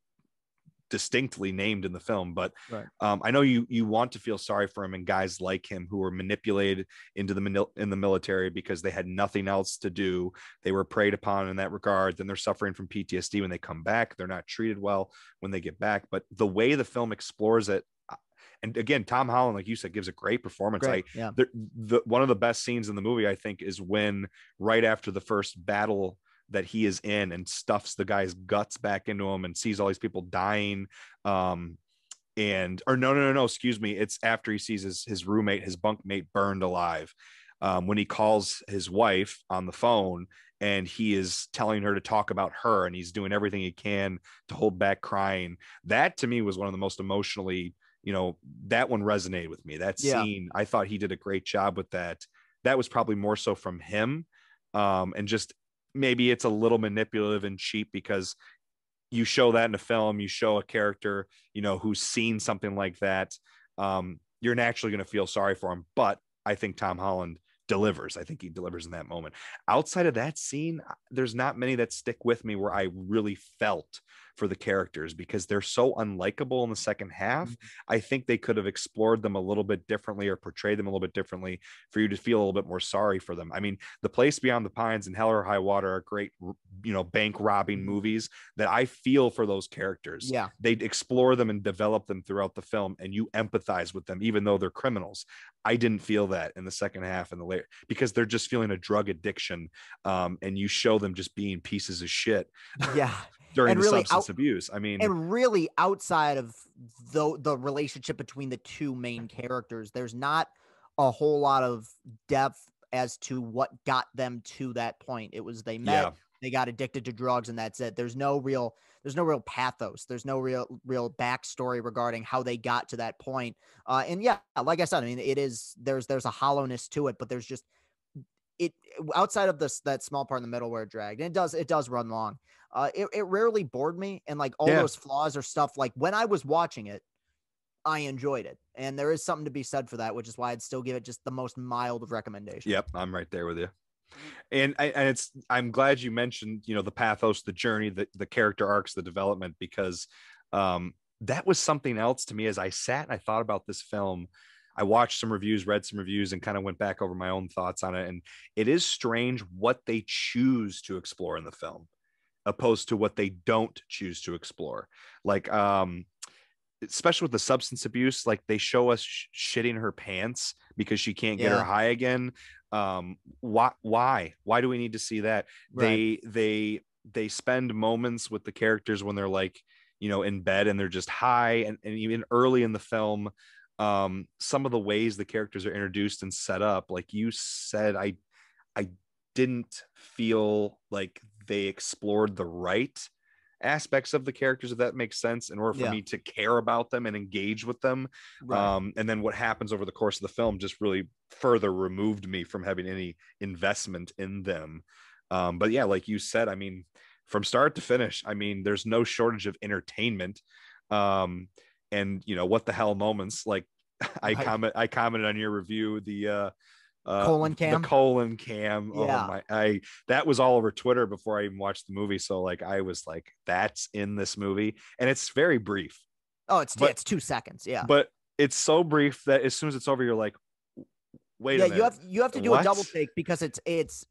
distinctly named in the film but right. um, i know you you want to feel sorry for him and guys like him who were manipulated into the in the military because they had nothing else to do they were preyed upon in that regard then they're suffering from ptsd when they come back they're not treated well when they get back but the way the film explores it uh, and again, Tom Holland, like you said, gives a great performance. Great, I, yeah. the, the, one of the best scenes in the movie, I think, is when right after the first battle that he is in and stuffs the guy's guts back into him and sees all these people dying um and or no no no no excuse me it's after he sees his his roommate his bunkmate burned alive um, when he calls his wife on the phone and he is telling her to talk about her and he's doing everything he can to hold back crying. That to me was one of the most emotionally you know that one resonated with me. That yeah. scene i thought he did a great job with that. That was probably more so from him um, and just maybe it's a little manipulative and cheap because you show that in a film, you show a character, you know, who's seen something like that. Um, you're naturally going to feel sorry for him. But I think Tom Holland delivers. I think he delivers in that moment. Outside of that scene, there's not many that stick with me where I really felt for the characters because they're so unlikable in the second half. Mm-hmm. I think they could have explored them a little bit differently or portrayed them a little bit differently for you to feel a little bit more sorry for them. I mean, The Place Beyond the Pines and Hell or High Water are great, you know, bank robbing movies that I feel for those characters. Yeah. They explore them and develop them throughout the film and you empathize with them, even though they're criminals. I didn't feel that in the second half and the later because they're just feeling a drug addiction. Um, and you show them just being pieces of shit. Yeah. During and the really substance out, abuse. I mean, and really outside of the the relationship between the two main characters, there's not a whole lot of depth as to what got them to that point. It was they met, yeah. they got addicted to drugs, and that's it. There's no real there's no real pathos. There's no real real backstory regarding how they got to that point. Uh, and yeah, like I said, I mean, it is there's there's a hollowness to it, but there's just it outside of this that small part in the middle where it dragged, and it does it does run long uh, it, it rarely bored me. And like all yeah. those flaws or stuff, like when I was watching it, I enjoyed it. And there is something to be said for that, which is why I'd still give it just the most mild of recommendations. Yep, I'm right there with you. And and it's I'm glad you mentioned, you know, the pathos, the journey, the, the character arcs, the development, because um that was something else to me as I sat and I thought about this film. I watched some reviews, read some reviews, and kind of went back over my own thoughts on it. And it is strange what they choose to explore in the film opposed to what they don't choose to explore. Like, um, especially with the substance abuse, like they show us sh- shitting her pants because she can't get Yeah. her high again. Um, why, why, why do we need to see that? Right. They, they, they spend moments with the characters when they're like, you know, in bed and they're just high. And, and even early in the film, um, some of the ways the characters are introduced and set up, like you said, I, I didn't feel like they explored the right aspects of the characters if that makes sense in order for Yeah. me to care about them and engage with them um and then what happens over the course of the film just really further removed me from having any investment in them um but yeah like you said i mean from start to finish i mean there's no shortage of entertainment um and you know what the hell moments like i Right. comment i commented on your review the uh uh, Colon cam? the colon cam. Yeah. Oh my! I that was all over Twitter before I even watched the movie. So like, I was like, "That's in this movie," and it's very brief Oh, it's But- it's two seconds. Yeah. but it's so brief that as soon as it's over, you're like, wait yeah, a minute. you have you have to do a double take because it's it's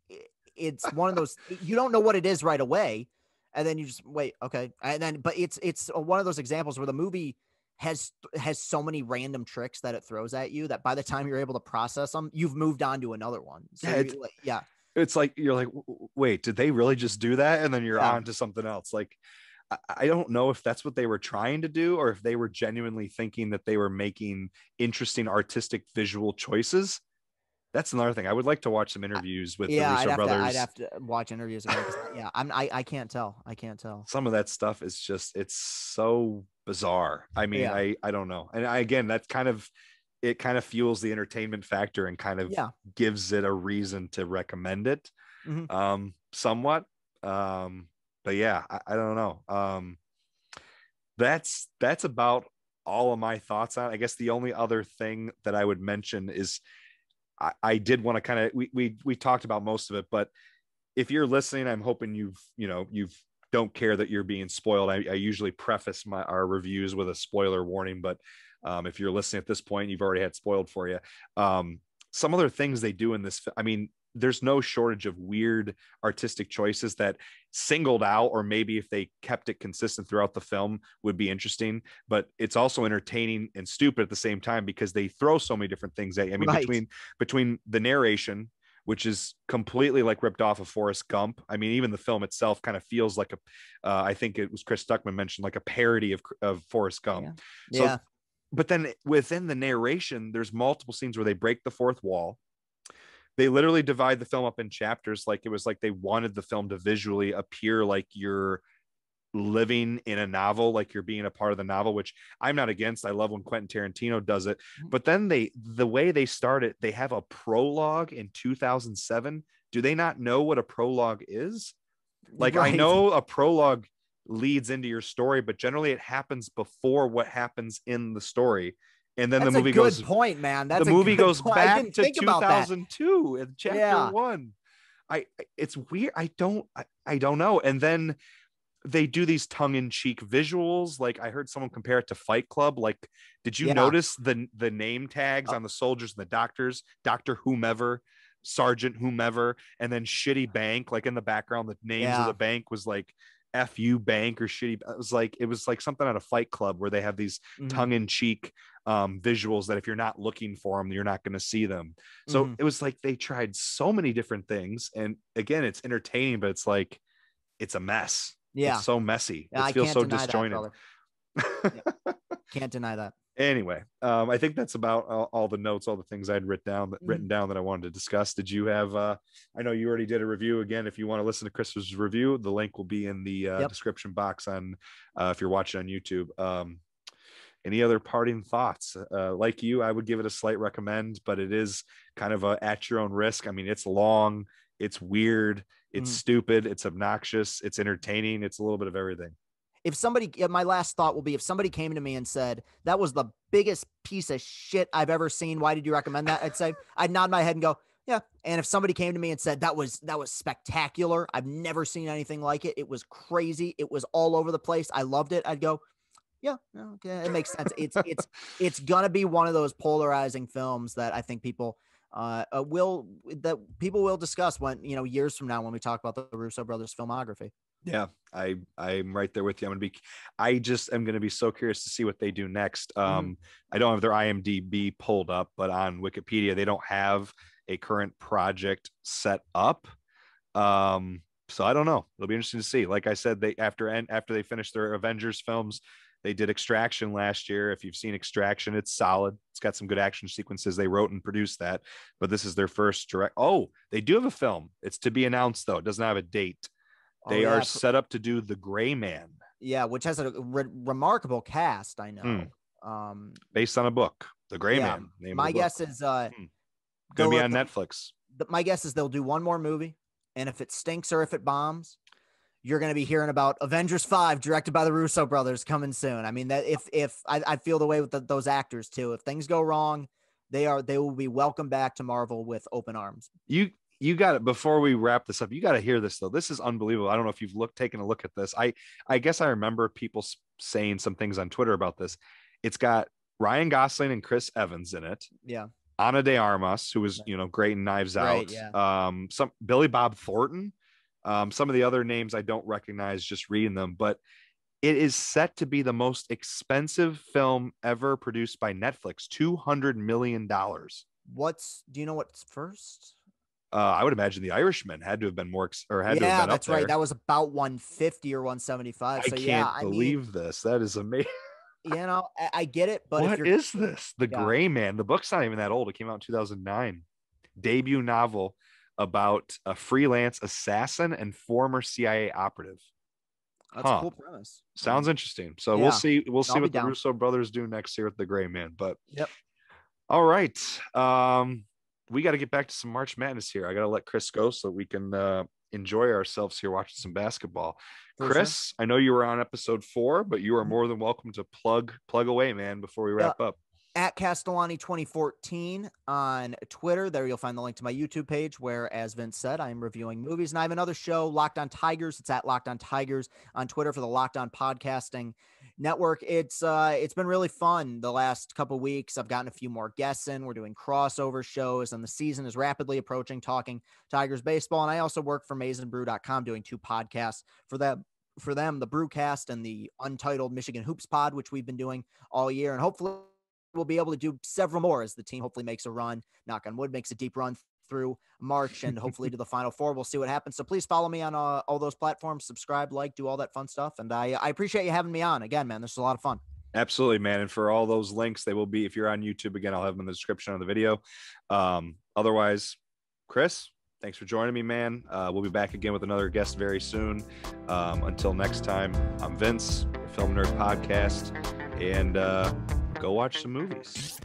it's one of those you don't know what it is right away, and then you just wait. Okay, and then but it's it's one of those examples where the movie has has so many random tricks that it throws at you that by the time you're able to process them, you've moved on to another one. So Yeah, it's- like, yeah, it's like you're like, "W- w- wait, did they really just do that? And then you're Yeah. on to something else. Like, I, don't know if that's what they were trying to do or if they were genuinely thinking that they were making interesting artistic visual choices. That's another thing. I would like to watch some interviews with yeah. the I'd Russo to, brothers. I'd have to watch interviews yeah, I'm I, I can't tell. I can't tell. some of that stuff is just it's so bizarre i mean Yeah. i i don't know and I, again that's kind of it kind of fuels the entertainment factor and kind of Yeah. gives it a reason to recommend it Mhm. um somewhat um but yeah I, I don't know um that's that's about all of my thoughts on it. i guess the only other thing that i would mention is i, I did want to kind of we, we we talked about most of it but if you're listening i'm hoping you've you know you've don't care that you're being spoiled. I, I usually preface my our reviews with a spoiler warning, but um, if you're listening at this point, you've already had spoiled for you. Um, some other things they do in this, I mean, there's no shortage of weird artistic choices that singled out, or maybe if they kept it consistent throughout the film, would be interesting. But it's also entertaining and stupid at the same time because they throw so many different things at you. I mean, Right. between between the narration which is completely like ripped off of Forrest Gump. I mean, even the film itself kind of feels like a, uh, I think it was Chris Stuckman mentioned like a parody of, of Forrest Gump. So- yeah. But then within the narration, there's multiple scenes where they break the fourth wall. They literally divide the film up in chapters. Like it was like they wanted the film to visually appear like you're living in a novel, like you're being a part of the novel, which I'm not against. I love when Quentin Tarantino does it. Mhm. But then they, the way they start it, they have a prologue in 2007. Do they not know what a prologue is? Like I know a prologue leads into your story, but generally it happens before what happens in the story. And then That's the movie a good goes point, man. That's the a movie goes point. Back to think about that. 2002 in chapter Yeah. 1. I I- it's weird. I don't I, I don't know. And then they do these tongue-in-cheek visuals like i heard someone compare it to fight club like did you Yeah. notice the the name tags Uh, on the soldiers and the doctors dr whomever sergeant whomever and then shitty bank like in the background the names of the bank was like fu bank or shitty it was like it was like something at a fight club where they have these Mhm. tongue-in-cheek um, visuals that if you're not looking for them you're not going to see them so Mhm. it was like they tried so many different things and again it's entertaining but it's like it's a mess Yeah. it's so messy. Yeah, it I feels so deny that, disjointed. Can't deny that. anyway, um, I think that's about all, all the notes, all the things I'd written down, that written down that I wanted to discuss. Did you have? Uh, I know you already did a review. Again, if you want to listen to Chris's review, the link will be in the uh, Yep. description box on uh, if you're watching on YouTube. Um, any other parting thoughts? Uh, like you, I would give it a slight recommend, but it is kind of a at your own risk. I mean, it's long, it's weird, it's Mhm. stupid, it's obnoxious, it's entertaining, it's a little bit of everything. If somebody, my last thought will be if somebody came to me and said, that was the biggest piece of shit I've ever seen. Why did you recommend that? I'd say, I'd nod my head and go, yeah. And if somebody came to me and said, that was, that was spectacular. I've never seen anything like it. It was crazy. It was all over the place. I loved it. I'd go, yeah, yeah, okay. It makes sense. It's, it's, it's gonna be one of those polarizing films that I think people uh, uh will that people will discuss when you know years from now when we talk about the Russo brothers filmography. Yeah, I I'm right there with you. I'm gonna be I just am gonna be so curious to see what they do next. Um mm-hmm. I don't have their IMDb pulled up, but on Wikipedia they don't have a current project set up. Um so I don't know. It'll be interesting to see. Like I said, they after and after they finish their Avengers films, they did Extraction last year. If you've seen Extraction, it's solid. It's got some good action sequences. They wrote and produced that, but this is their first direct. Oh, they do have a film. It's to be announced though. It doesn't have a date. Oh, they oh, yeah. are set up to do The Gray Man. Yeah, which has a re- remarkable cast. I know. Hmm. Um, based on a book, The Gray yeah, Man. My guess is uh, hmm. gonna be on the, Netflix. The, my guess is they'll do one more movie, and if it stinks or if it bombs, you're going to be hearing about Avengers 5 directed by the Russo brothers coming soon. I mean that if if I, I feel the way with the, those actors too. If things go wrong, they are they will be welcome back to Marvel with open arms. You you got it. Before we wrap this up you got to hear this though. This is unbelievable. I don't know if you've looked taken a look at this. I i guess i remember people saying some things on twitter about this. It's got ryan gosling and chris evans in it. Yeah. Ana de armas who was you know great in knives out. yeah. um some billy bob thornton um some of the other names i don't recognize just reading them but it is set to be the most expensive film ever produced by netflix 200 million dollars what's do you know what's first uh, I would imagine the Irishman had to have been more or had yeah, to have been that's right. That was about 150 or 175. So I can't yeah, believe I mean, this. That is amazing. you know, I, I, get it, but what is this? The yeah. Gray Man. The book's not even that old. It came out in 2009. Debut novel about a freelance assassin and former CIA operative. That's huh. a cool premise. Sounds interesting. So yeah. we'll see. We'll see I'll what the down. Russo brothers do next year with the Gray Man. But yep. All right. Um, we got to get back to some March Madness here. I got to let Chris go so we can uh, enjoy ourselves here watching some basketball. Chris. I know you were on episode four, but you are mm-hmm. more than welcome to plug plug away, man. Before we wrap up, at Castellani 2014 on Twitter. There you'll find the link to my YouTube page where, as Vince said, I'm reviewing movies. And I have another show, Locked on Tigers. It's at Locked on Tigers on Twitter for the Locked on Podcasting Network. It's uh it's been really fun the last couple weeks. I've gotten a few more guests in. We're doing crossover shows, and the season is rapidly approaching, talking Tigers baseball. And I also work for MaizenBrew.com doing two podcasts for them for them, the Brewcast and the Untitled Michigan Hoops Pod, which we've been doing all year. And hopefully we'll be able to do several more as the team hopefully makes a run. Knock on wood, makes a deep run through March and hopefully to the Final Four. We'll see what happens. So please follow me on uh, all those platforms, subscribe, like, do all that fun stuff. And I, I appreciate you having me on again, man. This is a lot of fun. Absolutely, man. And for all those links, they will be if you're on YouTube again. I'll have them in the description of the video. Um, otherwise, Chris, thanks for joining me, man. Uh, we'll be back again with another guest very soon. Um, until next time, I'm Vince, Film Nerd Podcast, and uh, go watch some movies.